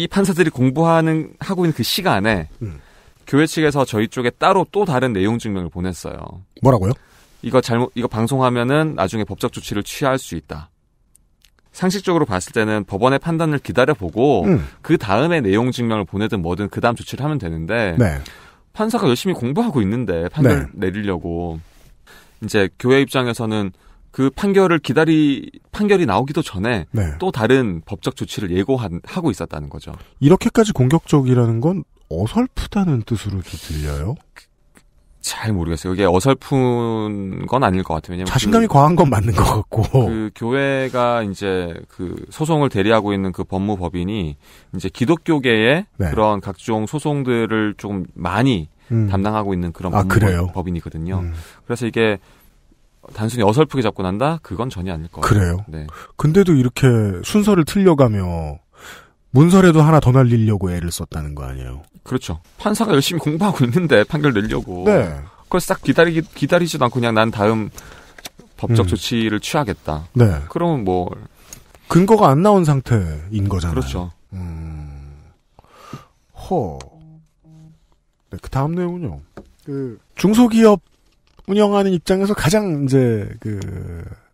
이 판사들이 공부하는 하고 있는 그 시간에 음. 교회 측에서 저희 쪽에 따로 또 다른 내용 증명을 보냈어요. 뭐라고요? 이거 잘못 이거 방송하면은 나중에 법적 조치를 취할 수 있다. 상식적으로 봤을 때는 법원의 판단을 기다려보고 음. 그 다음에 내용 증명을 보내든 뭐든 그 다음 조치를 하면 되는데 네. 판사가 열심히 공부하고 있는데 판결 내리려고 이제 교회 입장에서는 그 판결을 기다리 판결이 나오기도 전에 네. 또 다른 법적 조치를 예고하고 있었다는 거죠. 이렇게까지 공격적이라는 건 어설프다는 뜻으로도 들려요. 잘 모르겠어요. 이게 어설픈 건 아닐 것 같아요. 왜냐면 자신감이 그, 과한 건 맞는 것 같고. 그 교회가 이제 그 소송을 대리하고 있는 그 법무법인이 이제 기독교계의 네. 그런 각종 소송들을 좀 많이 음. 담당하고 있는 그런 아? 법무법인이거든요. 음. 그래서 이게 단순히 어설프게 잡고 난다? 그건 전혀 아닐 것 같아요. 그래요? 네. 근데도 이렇게 순서를 틀려가며 문서라도 하나 더 날리려고 애를 썼다는 거 아니에요? 그렇죠. 판사가 열심히 공부하고 있는데 판결 내려고. 네. 그걸 싹 기다리기, 기다리지도 않고 그냥 난 다음 법적 음. 조치를 취하겠다. 네. 그러면 뭐, 근거가 안 나온 상태인 거잖아요. 그렇죠. 허. 네, 그 다음 내용은요. 그 중소기업 운영하는 입장에서 가장 이제 그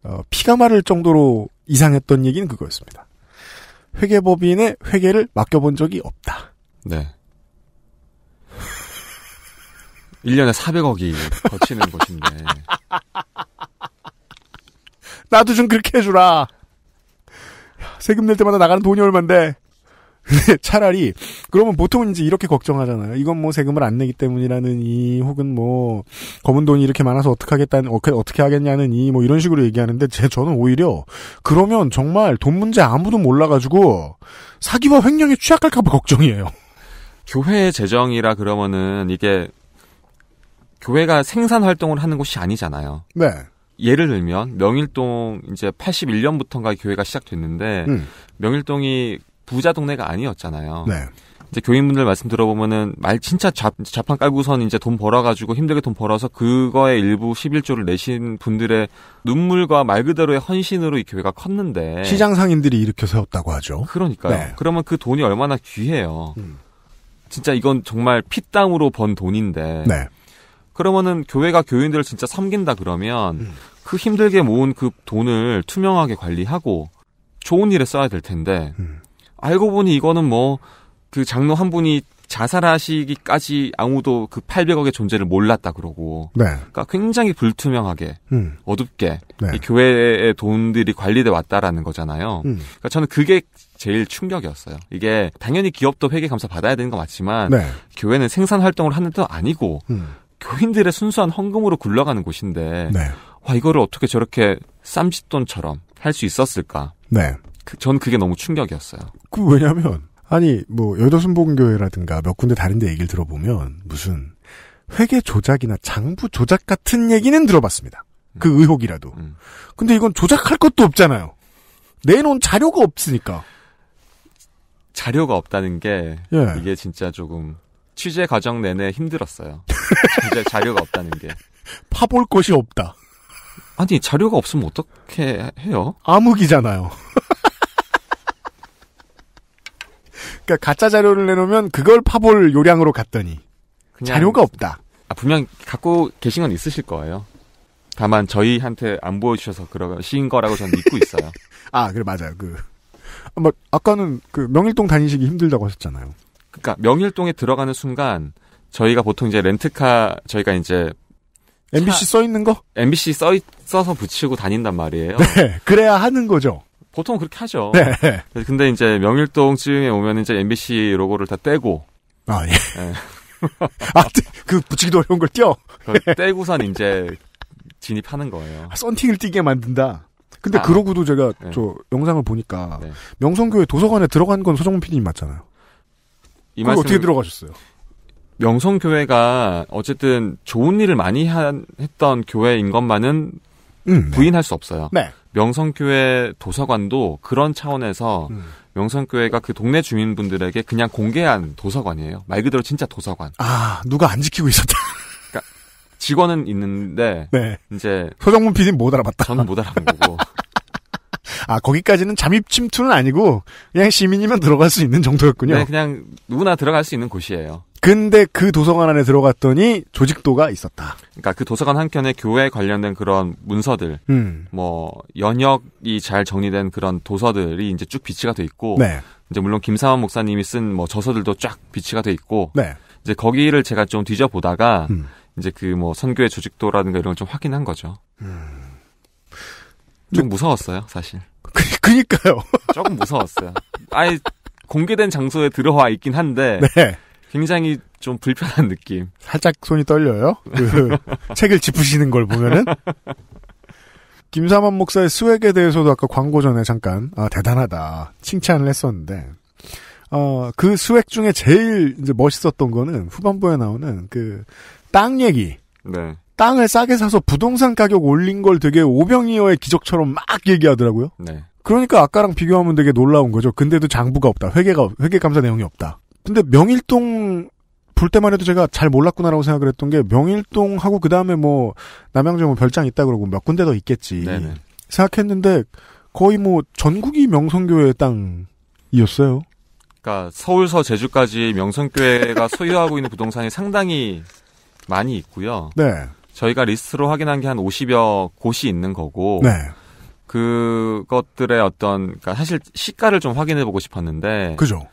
어, 피가 마를 정도로 이상했던 얘기는 그거였습니다. 회계법인의 회계를 맡겨본 적이 없다. 네. 1년에 400억이 거치는 곳인데. 나도 좀 그렇게 해주라. 세금 낼 때마다 나가는 돈이 얼만데. 차라리 그러면 보통은 이제 이렇게 걱정하잖아요. 이건 뭐 세금을 안 내기 때문이라느니 혹은 뭐 검은 돈이 이렇게 많아서 어떻게 하겠다는 어떻게 어떻게 하겠냐느니 뭐 이런 식으로 얘기하는데 제 저는 오히려 그러면 정말 돈 문제 아무도 몰라가지고 사기와 횡령에 취약할까봐 걱정이에요. 교회 재정이라 그러면은 이게 교회가 생산 활동을 하는 곳이 아니잖아요. 네. 예를 들면 명일동 이제 81년부터인가 교회가 시작됐는데 음. 명일동이 부자 동네가 아니었잖아요. 네. 이제 교인분들 말씀 들어보면은 말 진짜 잡, 자판 깔고선 이제 돈 벌어가지고 힘들게 돈 벌어서 그거에 일부 11조를 내신 분들의 눈물과 말 그대로의 헌신으로 이 교회가 컸는데 시장 상인들이 일으켜 세웠다고 하죠. 그러니까요. 네. 그러면 그 돈이 얼마나 귀해요. 음. 진짜 이건 정말 피땀으로 번 돈인데. 네. 그러면은 교회가 교인들을 진짜 섬긴다 그러면 음. 그 힘들게 모은 그 돈을 투명하게 관리하고 좋은 일에 써야 될 텐데 음. 알고 보니 이거는 뭐 그 장로 한 분이 자살하시기까지 아무도 그 800억의 존재를 몰랐다 그러고 네. 그러니까 굉장히 불투명하게 음. 어둡게 네. 이 교회의 돈들이 관리돼 왔다라는 거잖아요. 음. 그러니까 저는 그게 제일 충격이었어요. 이게 당연히 기업도 회계 감사 받아야 되는 거 맞지만 네. 교회는 생산 활동을 하는 데도 아니고 음. 교인들의 순수한 헌금으로 굴러가는 곳인데 네. 와 이거를 어떻게 저렇게 쌈짓돈처럼 할 수 있었을까? 네. 그, 전 그게 너무 충격이었어요. 그 왜냐면 아니 뭐 여도순복음교회라든가 몇 군데 다른데 얘기를 들어보면 무슨 회계 조작이나 장부 조작 같은 얘기는 들어봤습니다. 그 의혹이라도. 근데 이건 조작할 것도 없잖아요. 내놓은 자료가 없으니까. 자료가 없다는 게 예. 이게 진짜 조금 취재 과정 내내 힘들었어요. 진짜 자료가 없다는 게. 파볼 것이 없다. 아니 자료가 없으면 어떻게 해요? 암흑이잖아요. 그러니까 가짜 자료를 내놓으면 그걸 파볼 요량으로 갔더니 자료가 없다. 아, 분명 갖고 계신 건 있으실 거예요. 다만 저희한테 안 보여주셔서 그러신 거라고 저는 믿고 있어요. 아, 그래 맞아요. 그 아마 아까는 그 명일동 다니시기 힘들다고 하셨잖아요. 그러니까 명일동에 들어가는 순간 저희가 보통 이제 렌트카 저희가 이제 MBC 써 있는 거? MBC 써 있- 써서 붙이고 다닌단 말이에요. 네, 그래야 하는 거죠. 보통 그렇게 하죠. 네. 근데 이제 명일동쯤에 오면 이제 MBC 로고를 다 떼고. 아, 예. 아, 그 붙이기도 어려운 걸 띄어. 그걸 떼고선 이제 진입하는 거예요. 아, 썬팅을 띄게 만든다. 근데 아. 그러고도 제가 네. 저 영상을 보니까 네. 명성교회 도서관에 들어간 건 소정문 PD님 맞잖아요. 이 말씀- 어떻게 들어가셨어요? 명성교회가 어쨌든 좋은 일을 많이 한, 했던 교회인 것만은 음, 부인할 수 없어요. 네. 명성교회 도서관도 그런 차원에서 음. 명성교회가 그 동네 주민분들에게 그냥 공개한 도서관이에요. 말 그대로 진짜 도서관. 아, 누가 안 지키고 있었다. 직원은 있는데 네. 이제 소정문 PD는 못 알아봤다. 저는 못 알아본 거고 아, 거기까지는 잠입 침투는 아니고 그냥 시민이면 들어갈 수 있는 정도였군요. 네, 그냥 누구나 들어갈 수 있는 곳이에요. 근데 그 도서관 안에 들어갔더니 조직도가 있었다. 그러니까 그 도서관 한켠에 교회 관련된 그런 문서들, 음. 뭐 연역이 잘 정리된 그런 도서들이 이제 쭉 비치가 돼 있고, 네. 이제 물론 김사원 목사님이 쓴 뭐 저서들도 쫙 비치가 돼 있고, 네. 이제 거기를 제가 좀 뒤져 보다가 음. 이제 그 뭐 선교의 조직도라든가 이런 걸 좀 확인한 거죠. 음. 좀 무서웠어요, 사실. 그니까요. 조금 무서웠어요. 아예 공개된 장소에 들어와 있긴 한데 네. 굉장히 좀 불편한 느낌. 살짝 손이 떨려요. 그 책을 짚으시는 걸 보면은 김사만 목사의 스웩에 대해서도 아까 광고 전에 잠깐 아 대단하다 칭찬을 했었는데 어 그 스웩 중에 제일 이제 멋있었던 거는 후반부에 나오는 그 땅 얘기. 네. 땅을 싸게 사서 부동산 가격 올린 걸 되게 오병이어의 기적처럼 막 얘기하더라고요. 네. 그러니까 아까랑 비교하면 되게 놀라운 거죠. 근데도 장부가 없다. 회계가 회계 감사 내용이 없다. 근데 명일동 볼 때만 해도 제가 잘 몰랐구나라고 생각을 했던 게 명일동하고 그 다음에 뭐 남양주에 뭐 별장 있다 그러고 몇 군데 더 있겠지 네네. 생각했는데 거의 뭐 전국이 명성교회 땅이었어요. 그러니까 서울서 제주까지 명성교회가 소유하고 있는 부동산이 상당히 많이 있고요. 네, 저희가 리스트로 확인한 게 한 50여 곳이 있는 거고 네, 그것들의 어떤 그러니까 사실 시가를 좀 확인해 보고 싶었는데 그죠.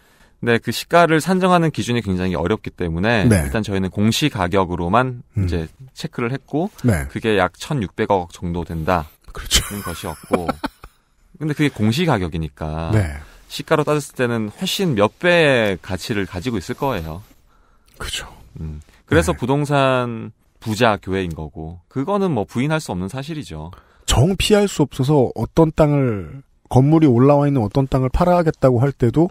근데 그 시가를 산정하는 기준이 굉장히 어렵기 때문에 네. 일단 저희는 공시 가격으로만 음. 이제 체크를 했고 네. 그게 약 1,600억 정도 된다. 그렇죠. 는 것이었고 근데 그게 공시 가격이니까 네, 시가로 따졌을 때는 훨씬 몇 배의 가치를 가지고 있을 거예요. 그죠. 음. 그래서 네. 부동산 부자 교회인 거고 그거는 뭐 부인할 수 없는 사실이죠. 정 피할 수 없어서 어떤 땅을 건물이 올라와 있는 어떤 땅을 팔아야겠다고 할 때도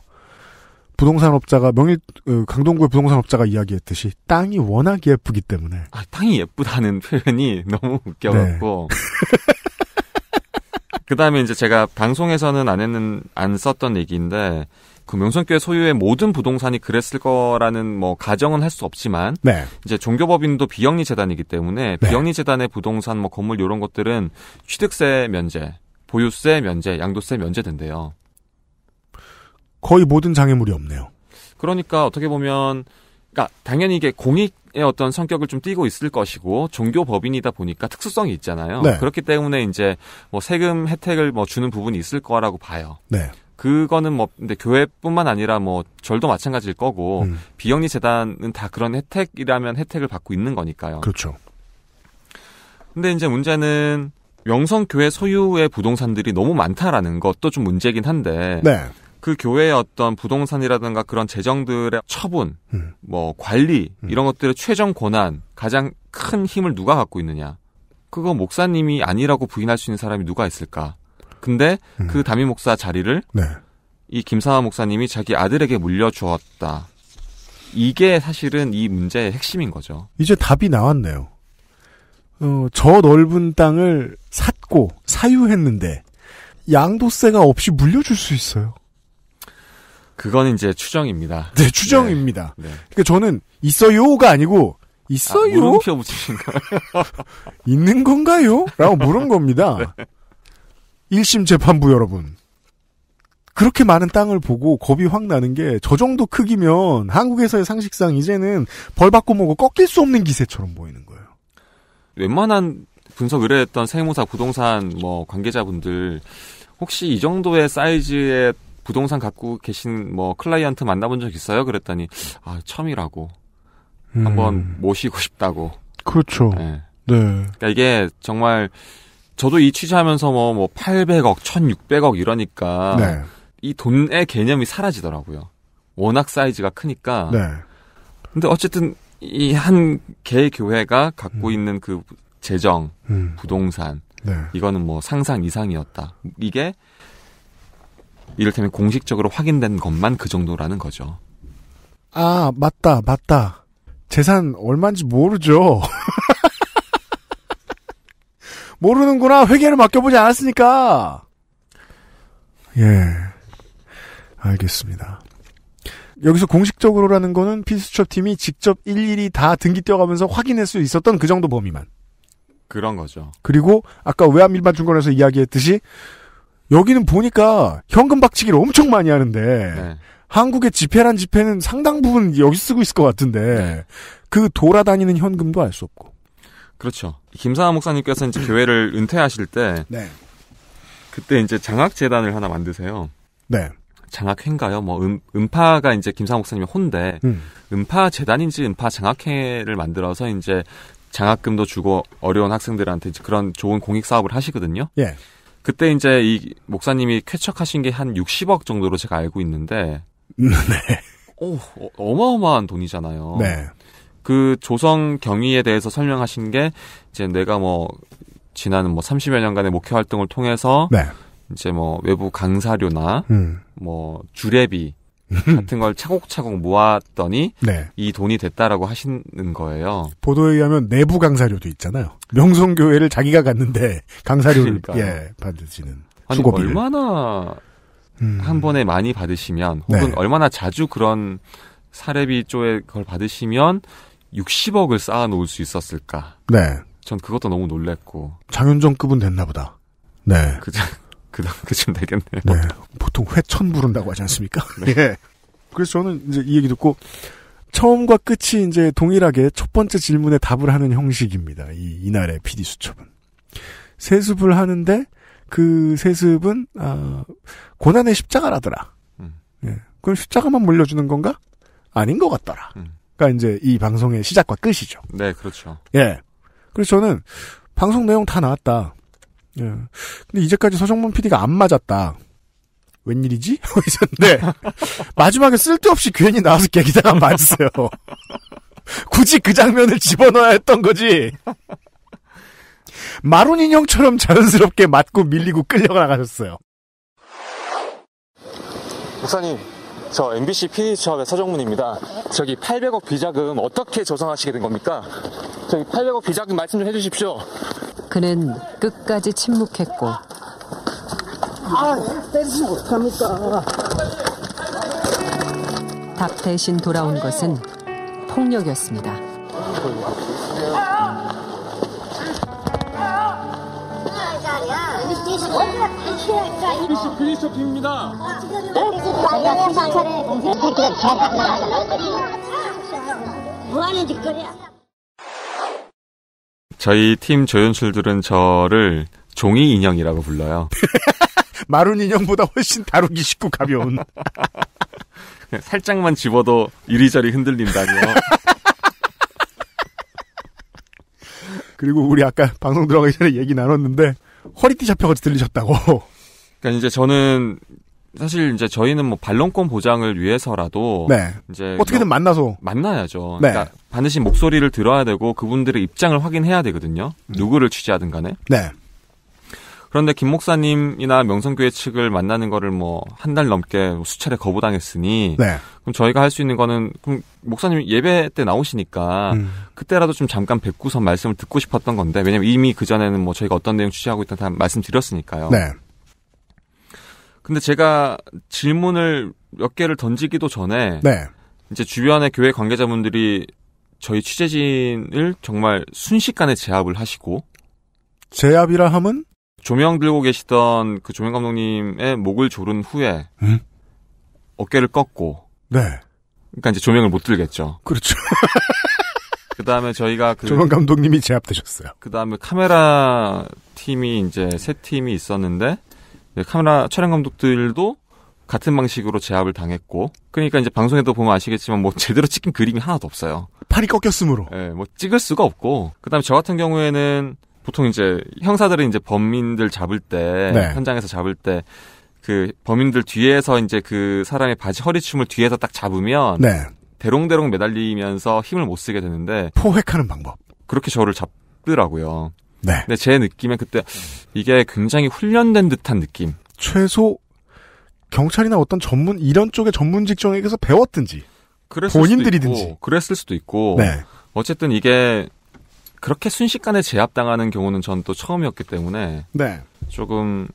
부동산업자가 명일 어, 강동구의 부동산업자가 이야기했듯이 땅이 워낙 예쁘기 때문에 아, 땅이 예쁘다는 표현이 너무 웃겨갖고. 그 다음에 이제 제가 방송에서는 안 했는, 안 썼던 얘기인데, 그 명성교회 소유의 모든 부동산이 그랬을 거라는 뭐 가정은 할 수 없지만, 네, 이제 종교법인도 비영리 재단이기 때문에, 네. 비영리 재단의 부동산 뭐 건물 이런 것들은 취득세 면제, 보유세 면제, 양도세 면제된대요. 거의 모든 장애물이 없네요. 그러니까 어떻게 보면 그러니까 당연히 이게 공익의 어떤 성격을 좀 띠고 있을 것이고 종교 법인이다 보니까 특수성이 있잖아요. 네. 그렇기 때문에 이제 뭐 세금 혜택을 뭐 주는 부분이 있을 거라고 봐요. 네, 그거는 뭐 근데 교회뿐만 아니라 뭐 절도 마찬가지일 거고 음. 비영리 재단은 다 그런 혜택이라면 혜택을 받고 있는 거니까요. 그렇죠. 근데 이제 문제는 명성교회 소유의 부동산들이 너무 많다라는 것도 좀 문제긴 한데 네, 그 교회의 어떤 부동산이라든가 그런 재정들의 처분, 음. 뭐 관리 이런 것들의 최종 권한, 가장 큰 힘을 누가 갖고 있느냐? 그거 목사님이 아니라고 부인할 수 있는 사람이 누가 있을까? 근데 음. 그 담임 목사 자리를 네, 이 김사화 목사님이 자기 아들에게 물려주었다. 이게 사실은 이 문제의 핵심인 거죠. 이제 답이 나왔네요. 어, 저 넓은 땅을 샀고 사유했는데 양도세가 없이 물려줄 수 있어요. 그건 이제 추정입니다. 네, 추정입니다. 네. 그러니까 저는 있어요가 아니고 아, 있어요? 물음표 붙이신 거예요? 있는 건가요? 라고 물은 겁니다. 네. 1심 재판부 여러분. 그렇게 많은 땅을 보고 겁이 확 나는 게 저 정도 크기면 한국에서의 상식상 이제는 벌 받고 뭐고 꺾일 수 없는 기세처럼 보이는 거예요. 웬만한 분석 의뢰했던 세무사 부동산 뭐 관계자분들 혹시 이 정도의 사이즈의 부동산 갖고 계신 뭐 클라이언트 만나본 적 있어요? 그랬더니 아 처음이라고 한번 모시고 싶다고. 그렇죠. 네. 네. 그러니까 이게 정말 저도 이 취재하면서 뭐, 뭐 800억, 1600억 이러니까 네. 이 돈의 개념이 사라지더라고요. 워낙 사이즈가 크니까. 네. 근데 어쨌든 이 한 개 교회가 갖고 있는 그 재정, 음. 부동산, 네. 이거는 뭐 상상 이상이었다. 이게 이를테면 공식적으로 확인된 것만 그 정도라는 거죠. 아, 맞다, 맞다. 재산 얼마인지 모르죠. 모르는구나. 회계를 맡겨보지 않았으니까. 예. 알겠습니다. 여기서 공식적으로라는 거는 피스첩 팀이 직접 일일이 다 등기 떼어가면서 확인할 수 있었던 그 정도 범위만. 그런 거죠. 그리고 아까 외환밀반증권에서 이야기했듯이 여기는 보니까 현금 박치기를 엄청 많이 하는데 네. 한국의 지폐란 지폐는 상당 부분 여기 쓰고 있을 것 같은데 네. 그 돌아다니는 현금도 알 수 없고. 그렇죠. 김사하 목사님께서 이제 교회를 은퇴하실 때 네. 그때 이제 장학 재단을 하나 만드세요. 네. 장학회인가요? 뭐 음, 음파가 이제 김사하 목사님의 혼데 음. 음파 재단인지 음파 장학회를 만들어서 이제 장학금도 주고 어려운 학생들한테 이제 그런 좋은 공익 사업을 하시거든요. 예. 그때 이제 이 목사님이 쾌척하신 게 한 60억 정도로 제가 알고 있는데 네. 오, 어, 어마어마한 돈이잖아요. 네. 그 조성 경위에 대해서 설명하신 게 이제 내가 뭐 지난 뭐 30여 년간의 목회 활동을 통해서 네. 이제 뭐 외부 강사료나 음. 뭐 주례비 같은 걸 차곡차곡 모았더니 네. 이 돈이 됐다라고 하시는 거예요. 보도에 의하면 내부 강사료도 있잖아요. 명성교회를 자기가 갔는데 강사료를 그러니까요. 예 받으시는 아니. 얼마나 한 번에 많이 받으시면 혹은 네. 얼마나 자주 그런 사례비 쪽에 그걸 받으시면 60억을 쌓아 놓을 수 있었을까? 네. 전 그것도 너무 놀랬고 장윤정급은 됐나 보다. 네. 그, 그, 그쯤 되겠네요. 네. 보통 회천 부른다고 하지 않습니까? 예. 그래서 저는 이제 이 얘기 듣고 처음과 끝이 이제 동일하게 첫 번째 질문에 답을 하는 형식입니다. 이 이날의 PD 수첩은 세습을 하는데 그 세습은 아, 고난의 십자가라더라. 음. 예. 그럼 십자가만 물려주는 건가? 아닌 것 같더라. 그러니까 이제 이 방송의 시작과 끝이죠. 네, 그렇죠. 예. 그래서 저는 방송 내용 다 나왔다. 예. 근데 이제까지 서정문 PD가 안 맞았다. 웬일이지? 하고 있었는데 마지막에 쓸데없이 괜히 나와서 깨기다가 맞았어요. 굳이 그 장면을 집어넣어야 했던 거지. 마룬 인형처럼 자연스럽게 맞고 밀리고 끌려가 나가셨어요. 목사님, 저 MBC PD 수첩의 서정문입니다. 저기 800억 비자금 어떻게 조성하시게 된 겁니까? 저기 800억 비자금 말씀 좀 해주십시오. 그는 끝까지 침묵했고 아, 때리지 못합니까? 답 대신 돌아온 것은 폭력이었습니다. 뭐 하는 짓거리야? 저희 팀 조연출들은 저를 종이 인형이라고 불러요. 마룬 인형보다 훨씬 다루기 쉽고 가벼운. 살짝만 집어도 이리저리 흔들린다니요. 그리고 우리 아까 방송 들어가기 전에 얘기 나눴는데 허리띠 잡혀가지고 들리셨다고. 그러니까 이제 저는 사실 이제 저희는 뭐 반론권 보장을 위해서라도 네. 이제 어떻게든 여- 만나서 만나야죠. 네. 그러니까 반드시 목소리를 들어야 되고 그분들의 입장을 확인해야 되거든요. 누구를 취재하든 간에. 네. 그런데 김 목사님이나 명성교회 측을 만나는 거를 뭐 한 달 넘게 수차례 거부당했으니 네. 그럼 저희가 할 수 있는 거는 그럼 목사님 예배 때 나오시니까 음. 그때라도 좀 잠깐 뵙고서 말씀을 듣고 싶었던 건데 왜냐면 이미 그 전에는 뭐 저희가 어떤 내용 취재하고 있다 다 말씀드렸으니까요. 네. 근데 제가 질문을 몇 개를 던지기도 전에 네. 이제 주변의 교회 관계자분들이 저희 취재진을 정말 순식간에 제압을 하시고 제압이라 함은 조명 들고 계시던 그 조명 감독님의 목을 조른 후에 음? 어깨를 꺾고 네. 그러니까 이제 조명을 못 들겠죠. 그렇죠. 그 다음에 저희가 그 조명 감독님이 제압되셨어요. 그 다음에 카메라 팀이 이제 세 팀이 있었는데 카메라 촬영 감독들도 같은 방식으로 제압을 당했고 그러니까 이제 방송에도 보면 아시겠지만 뭐 제대로 찍힌 그림이 하나도 없어요. 팔이 꺾였으므로. 예, 뭐 찍을 수가 없고 그다음에 저 같은 경우에는 보통 이제 형사들은 이제 범인들 잡을 때 네. 현장에서 잡을 때 그 범인들 뒤에서 이제 그 사람의 바지 허리춤을 뒤에서 딱 잡으면 네. 대롱대롱 매달리면서 힘을 못 쓰게 되는데 포획하는 방법. 그렇게 저를 잡더라고요. 네. 근데 제 느낌에 그때 이게 굉장히 훈련된 듯한 느낌. 최소 경찰이나 어떤 전문 이런 쪽의 전문 직종에게서 배웠든지 본인들이든지. 있고, 그랬을 수도 있고. 네. 어쨌든 이게 그렇게 순식간에 제압당하는 경우는 전 또 처음이었기 때문에 네. 조금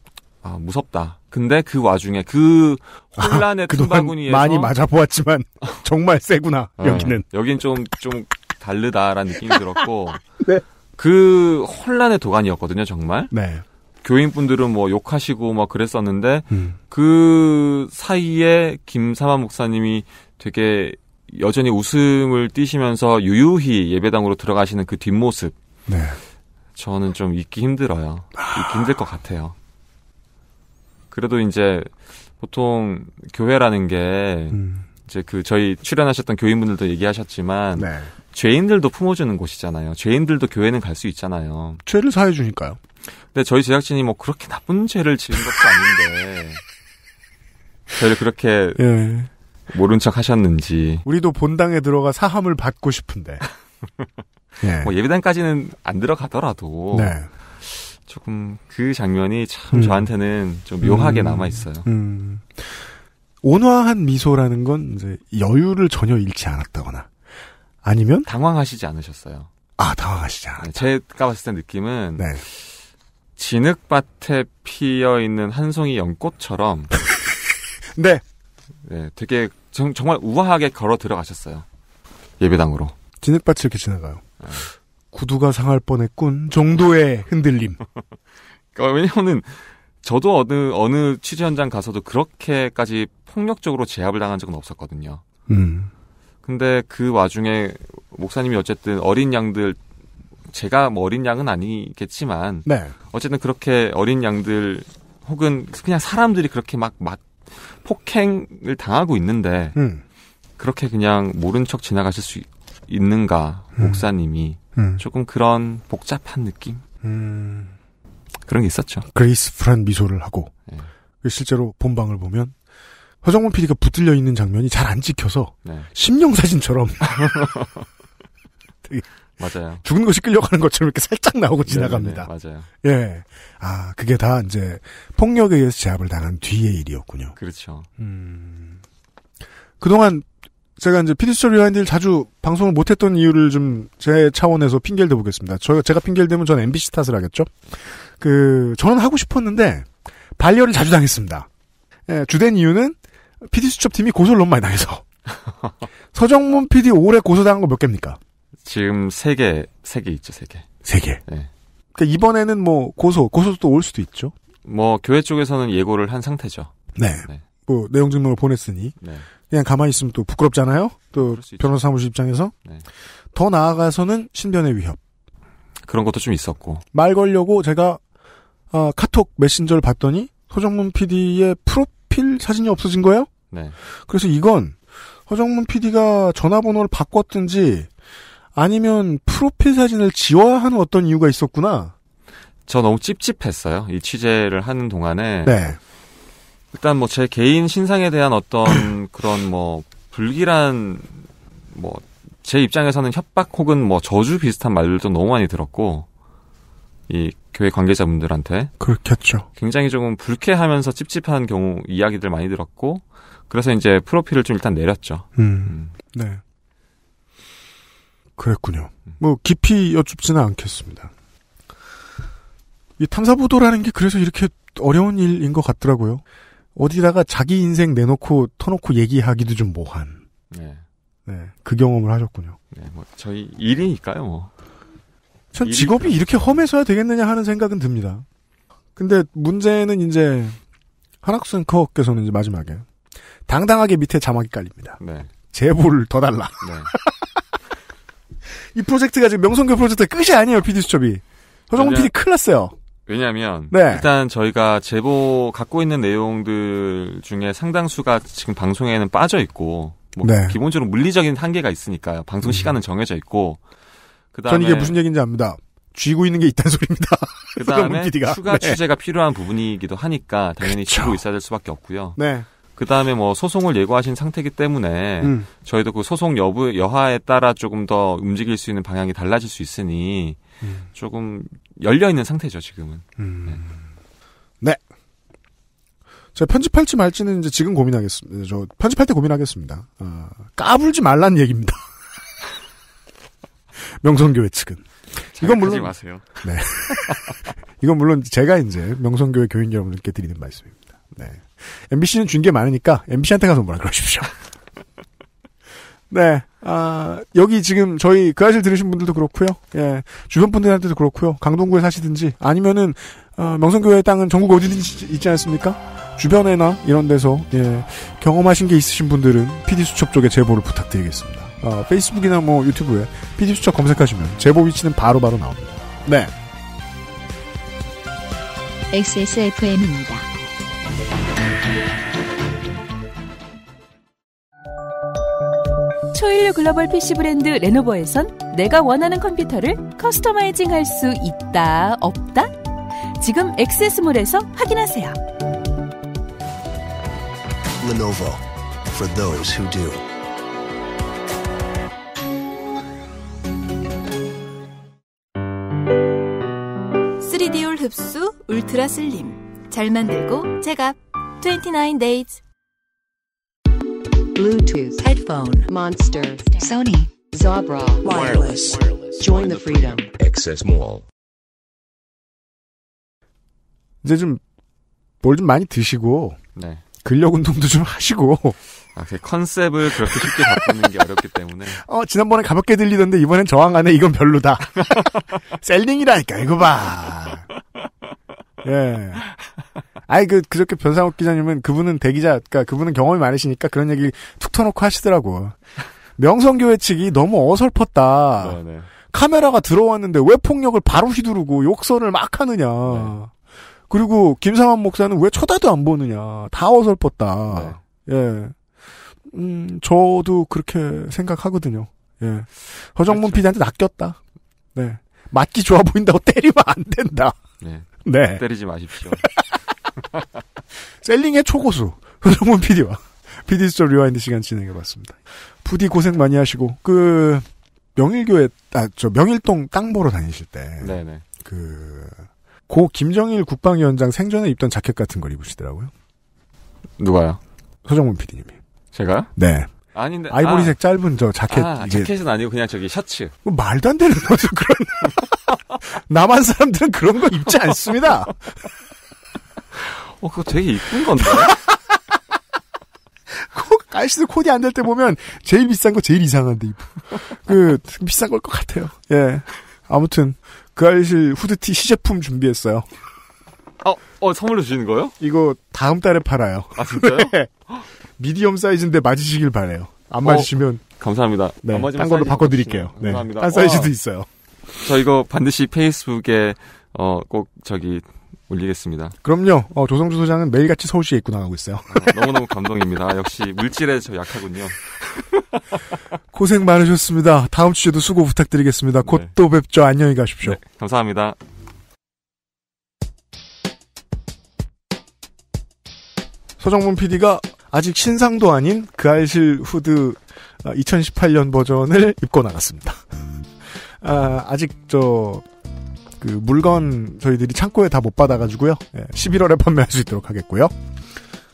아, 무섭다. 근데 그 와중에 그 혼란의 아, 틈바구니에서 많이 맞아보았지만 정말 세구나 어, 여기는. 여긴 좀좀 다르다라는 느낌이 들었고 네. 그 혼란의 도가니였거든요 정말. 네. 교인분들은 뭐 욕하시고 막 그랬었는데 음. 그 사이에 김사만 목사님이 되게 여전히 웃음을 띠시면서 유유히 예배당으로 들어가시는 그 뒷모습 네. 저는 좀 잊기 힘들어요. 잊기 힘들 것 같아요. 그래도 이제 보통 교회라는 게 음. 이제 그 저희 출연하셨던 교인분들도 얘기하셨지만 네. 죄인들도 품어주는 곳이잖아요. 죄인들도 교회는 갈 수 있잖아요. 죄를 사해 주니까요. 근데 저희 제작진이 뭐 그렇게 나쁜 죄를 지은 것도 아닌데 저희를 그렇게 예. 모른 척 하셨는지 우리도 본당에 들어가 사함을 받고 싶은데. 예. 뭐 예배당까지는 안 들어가더라도 네. 조금 그 장면이 참 음. 저한테는 좀 묘하게 음. 남아 있어요. 음. 온화한 미소라는 건 이제 여유를 전혀 잃지 않았다거나 아니면 당황하시지 않으셨어요. 아 당황하시지 않았다. 네, 제가 봤을 때 느낌은 네. 진흙밭에 피어 있는 한 송이 연꽃처럼 네. 네, 되게 정, 말 우아하게 걸어 들어가셨어요. 예배당으로. 진흙밭이 이렇게 지나가요. 네. 구두가 상할 뻔했군 정도의 흔들림. 그러니까 왜냐면은 저도 어느 어느 취재 현장 가서도 그렇게까지 폭력적으로 제압을 당한 적은 없었거든요. 음. 근데 그 와중에 목사님이 어쨌든 어린 양들 제가 뭐 어린 양은 아니겠지만 네. 어쨌든 그렇게 어린 양들 혹은 그냥 사람들이 그렇게 막, 막 폭행을 당하고 있는데 음. 그렇게 그냥 모른 척 지나가실 수 있는가 목사님이 음. 조금 그런 복잡한 느낌 음. 그런 게 있었죠. 그레이스풀한 미소를 하고 네. 실제로 본방을 보면 허정문 PD가 붙들려 있는 장면이 잘 안 찍혀서 네. 심령 사진처럼 되게 맞아요. 죽은 것이 끌려가는 것처럼 이렇게 살짝 나오고 지나갑니다. 네네네, 맞아요. 예. 아, 그게 다 이제 폭력에 의해서 제압을 당한 뒤의 일이었군요. 그렇죠. 음. 그동안 제가 이제 PD수첩 rewind를 자주 방송을 못했던 이유를 좀 제 차원에서 핑계를 대보겠습니다. 저, 제가 핑계를 대면 전 MBC 탓을 하겠죠? 그, 저는 하고 싶었는데, 반려를 자주 당했습니다. 예, 주된 이유는 피디수첩 팀이 고소를 너무 많이 당해서. 서정문 PD 올해 고소당한 거 몇 개입니까? 지금 세 개, 세 개 있죠, 세 개. 세 개. 네. 그러니까 이번에는 뭐 고소, 고소도 또올 수도 있죠. 뭐 교회 쪽에서는 예고를 한 상태죠. 네. 뭐 내용 증명을 보냈으니 네. 그냥 가만히 있으면 또 부끄럽잖아요. 또 변호사 사무실 입장에서 네. 더 나아가서는 신변의 위협. 그런 것도 좀 있었고. 말 걸려고 제가 아, 카톡 메신저를 봤더니 서정문 PD의 프로필 사진이 없어진 거예요. 네. 그래서 이건 서정문 PD가 전화번호를 바꿨든지 아니면 프로필 사진을 지워야 하는 어떤 이유가 있었구나. 저 너무 찝찝했어요. 이 취재를 하는 동안에. 네. 일단 뭐 제 개인 신상에 대한 어떤 그런 뭐 불길한 뭐 제 입장에서는 협박 혹은 뭐 저주 비슷한 말들도 너무 많이 들었고 이 교회 관계자분들한테 그렇겠죠. 굉장히 조금 불쾌하면서 찝찝한 경우 이야기들 많이 들었고 그래서 이제 프로필을 좀 일단 내렸죠. 음. 네. 그랬군요. 뭐 깊이 여쭙지는 않겠습니다. 이 탐사보도라는 게 그래서 이렇게 어려운 일인 것 같더라고요. 어디다가 자기 인생 내놓고 터놓고 얘기하기도 좀 뭐한. 네. 네. 그 경험을 하셨군요. 네, 뭐 저희 일이니까요, 뭐. 전 직업이 이렇게 험해서야 되겠느냐 하는 생각은 듭니다. 근데 문제는 이제 한학수 앵커께서는 이제 마지막에 당당하게 밑에 자막이 깔립니다. 네. 제보를 더 달라. 네. 이 프로젝트가 지금 명성교 프로젝트의 끝이 아니에요, PD 수첩이. 서정훈 왜냐- PD 큰일 났어요. 왜냐하면 네. 일단 저희가 제보 갖고 있는 내용들 중에 상당수가 지금 방송에는 빠져 있고 뭐 네. 기본적으로 물리적인 한계가 있으니까요. 방송 시간은 정해져 있고 그다음에 전 이게 무슨 얘기인지 압니다. 쥐고 있는 게 있다는 소리입니다. 그 다음에 서정문 PD가. 추가 네. 취재가 필요한 부분이기도 하니까 당연히. 쥐고 있어야 될 수밖에 없고요. 네. 그 다음에 뭐 소송을 예고하신 상태이기 때문에 음. 저희도 그 소송 여부 여하에 따라 조금 더 움직일 수 있는 방향이 달라질 수 있으니 음. 조금 열려 있는 상태죠 지금은. 네. 제가 편집할지 말지는 이제 지금 고민하겠습니다. 저 편집할 때 고민하겠습니다. 아, 까불지 말란 얘기입니다. 명성교회 측은. 이건 물론 마세요. 네. 이건 물론 제가 이제 명성교회 교인 여러분들께 드리는 말씀입니다. 네. MBC는 준 게 많으니까 MBC한테 가서 뭐라 그러십시오. 네. 아, 여기 지금 저희 그 아실 들으신 분들도 그렇고요. 예. 주변 분들한테도 그렇고요. 강동구에 사시든지 아니면은 어, 명성교회 땅은 전국 어디든지 있지 않습니까? 주변에나 이런 데서 예, 경험하신 게 있으신 분들은 PD 수첩 쪽에 제보를 부탁드리겠습니다. 어, 페이스북이나 뭐 유튜브에 PD 수첩 검색하시면 제보 위치는 바로바로 나옵니다. 네. XSFM입니다. 초일류 글로벌 PC 브랜드 레노버에선 내가 원하는 컴퓨터를 customizing 할 수 있다, 없다? 지금 액세스몰에서 확인하세요. Lenovo for those who do. 흡수 울트라 슬림 잘 만들고 제갑 29 days Bluetooth headphone monster Sony Zabra wireless. Join the freedom. Access Mall. 이제 좀 뭘 좀 많이 드시고 네. 근력 운동도 좀 하시고 아, 그 컨셉을 그렇게 쉽게 바꾸는 게 어렵기 때문에 어 지난번에 가볍게 들리던데 이번엔 저항 안에 이건 별로다. 셀링이라니까 이거 봐. 예. 아이 그 그저께 변상욱 기자님은 그분은 대기자, 그러니까 그분은 경험이 많으시니까 그런 얘기 툭 터놓고 하시더라고. 명성교회 측이 너무 어설펐다. 네네. 카메라가 들어왔는데 왜 폭력을 바로 휘두르고 욕설을 막 하느냐. 그리고 김상환 목사는 왜 쳐다도 안 보느냐. 다 어설펐다. 예. 음, 저도 그렇게 생각하거든요. 예. 허정문 PD한테 낚였다. 네. 맞기 좋아 보인다고 때리면 안 된다. 네. 네. 때리지 마십시오. selling의 초고수. 서정문 PD와 PD 수첩 rewind 시간 진행해봤습니다. 부디 고생 많이 하시고, 그, 명일교회, 아, 저, 명일동 땅 보러 다니실 때. 네네. 그, 고 김정일 국방위원장 생전에 입던 자켓 같은 걸 입으시더라고요. 누가요? 서정문 PD님이. 제가요? 네. 아닌데. 아이보리색 짧은 저 자켓. 아, 이게 자켓은 아니고 그냥 저기 셔츠. 뭐 말도 안 되는 거죠, 그런. 남한 사람들은 그런 거 입지 않습니다. 어, 그거 되게 이쁜 건데. 아저씨들 코디 안 될 때 보면 제일 비싼 거 제일 이상한데. 그 비싼 걸 것 같아요. 예. 아무튼 그 아저씨 후드티 시제품 준비했어요. 어, 어 선물로 주시는 거요? 이거 다음 달에 팔아요. 아 진짜요? 네. 미디엄 사이즈인데 맞으시길 바래요. 안 어, 맞으시면 감사합니다. 네, 안 맞으면 딴 걸로 바꿔드릴게요. 네, 감사합니다. 딴 사이즈도 와. 있어요. 저 이거 반드시 페이스북에 어 꼭 저기 올리겠습니다. 그럼요. 어, 조성주 소장은 매일같이 서울시에 입고 나가고 있어요. 어, 너무너무 감동입니다. 역시 물질에 저 약하군요. 고생 많으셨습니다. 다음 주에도 수고 부탁드리겠습니다. 곧또 뵙죠. 안녕히 가십시오. 네, 감사합니다. 서정문 PD가 아직 신상도 아닌 그 알실 후드 2018년 버전을 입고 나갔습니다. 아, 아직 저, 그 물건 저희들이 창고에 다 못 받아가지고요. 11월에 판매할 수 있도록 하겠고요.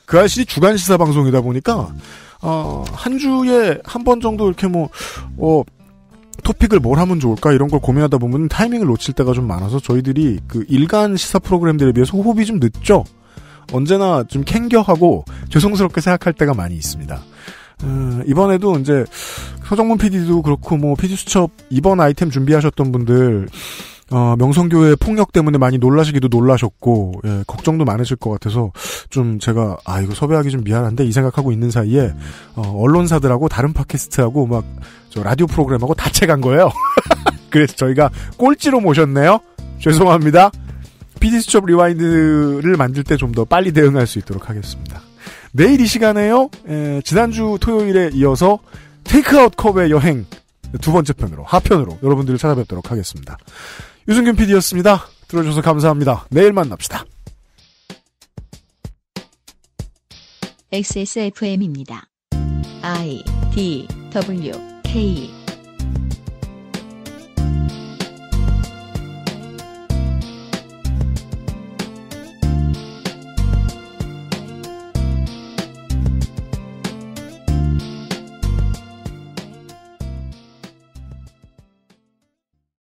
그 알실이 주간 시사 방송이다 보니까, 어, 한 주에 한 번 정도 이렇게 뭐, 어, 토픽을 뭘 하면 좋을까 이런 걸 고민하다 보면 타이밍을 놓칠 때가 좀 많아서 저희들이 그 일간 시사 프로그램들에 비해서 호흡이 좀 늦죠. 언제나 좀 캥겨하고 죄송스럽게 생각할 때가 많이 있습니다. 어, 이번에도 이제 서정문 PD도 그렇고 뭐 PD 수첩 이번 아이템 준비하셨던 분들 어, 명성교회 폭력 때문에 많이 놀라시기도 놀라셨고 예, 걱정도 많으실 것 같아서 좀 제가 아 이거 섭외하기 좀 미안한데 이 생각하고 있는 사이에 어, 언론사들하고 다른 팟캐스트하고 막 저 라디오 프로그램하고 다 채간 거예요. 그래서 저희가 꼴찌로 모셨네요. 죄송합니다. PD 수첩 rewind를 만들 때 좀 더 빨리 대응할 수 있도록 하겠습니다. 내일 이 시간에요. 에, 지난주 토요일에 이어서 테이크아웃 컵의 여행 두 번째 편으로 하편으로 여러분들을 찾아뵙도록 하겠습니다. 유승균 PD였습니다. 들어줘서 감사합니다. 내일 만납시다. XSFM입니다. I D W K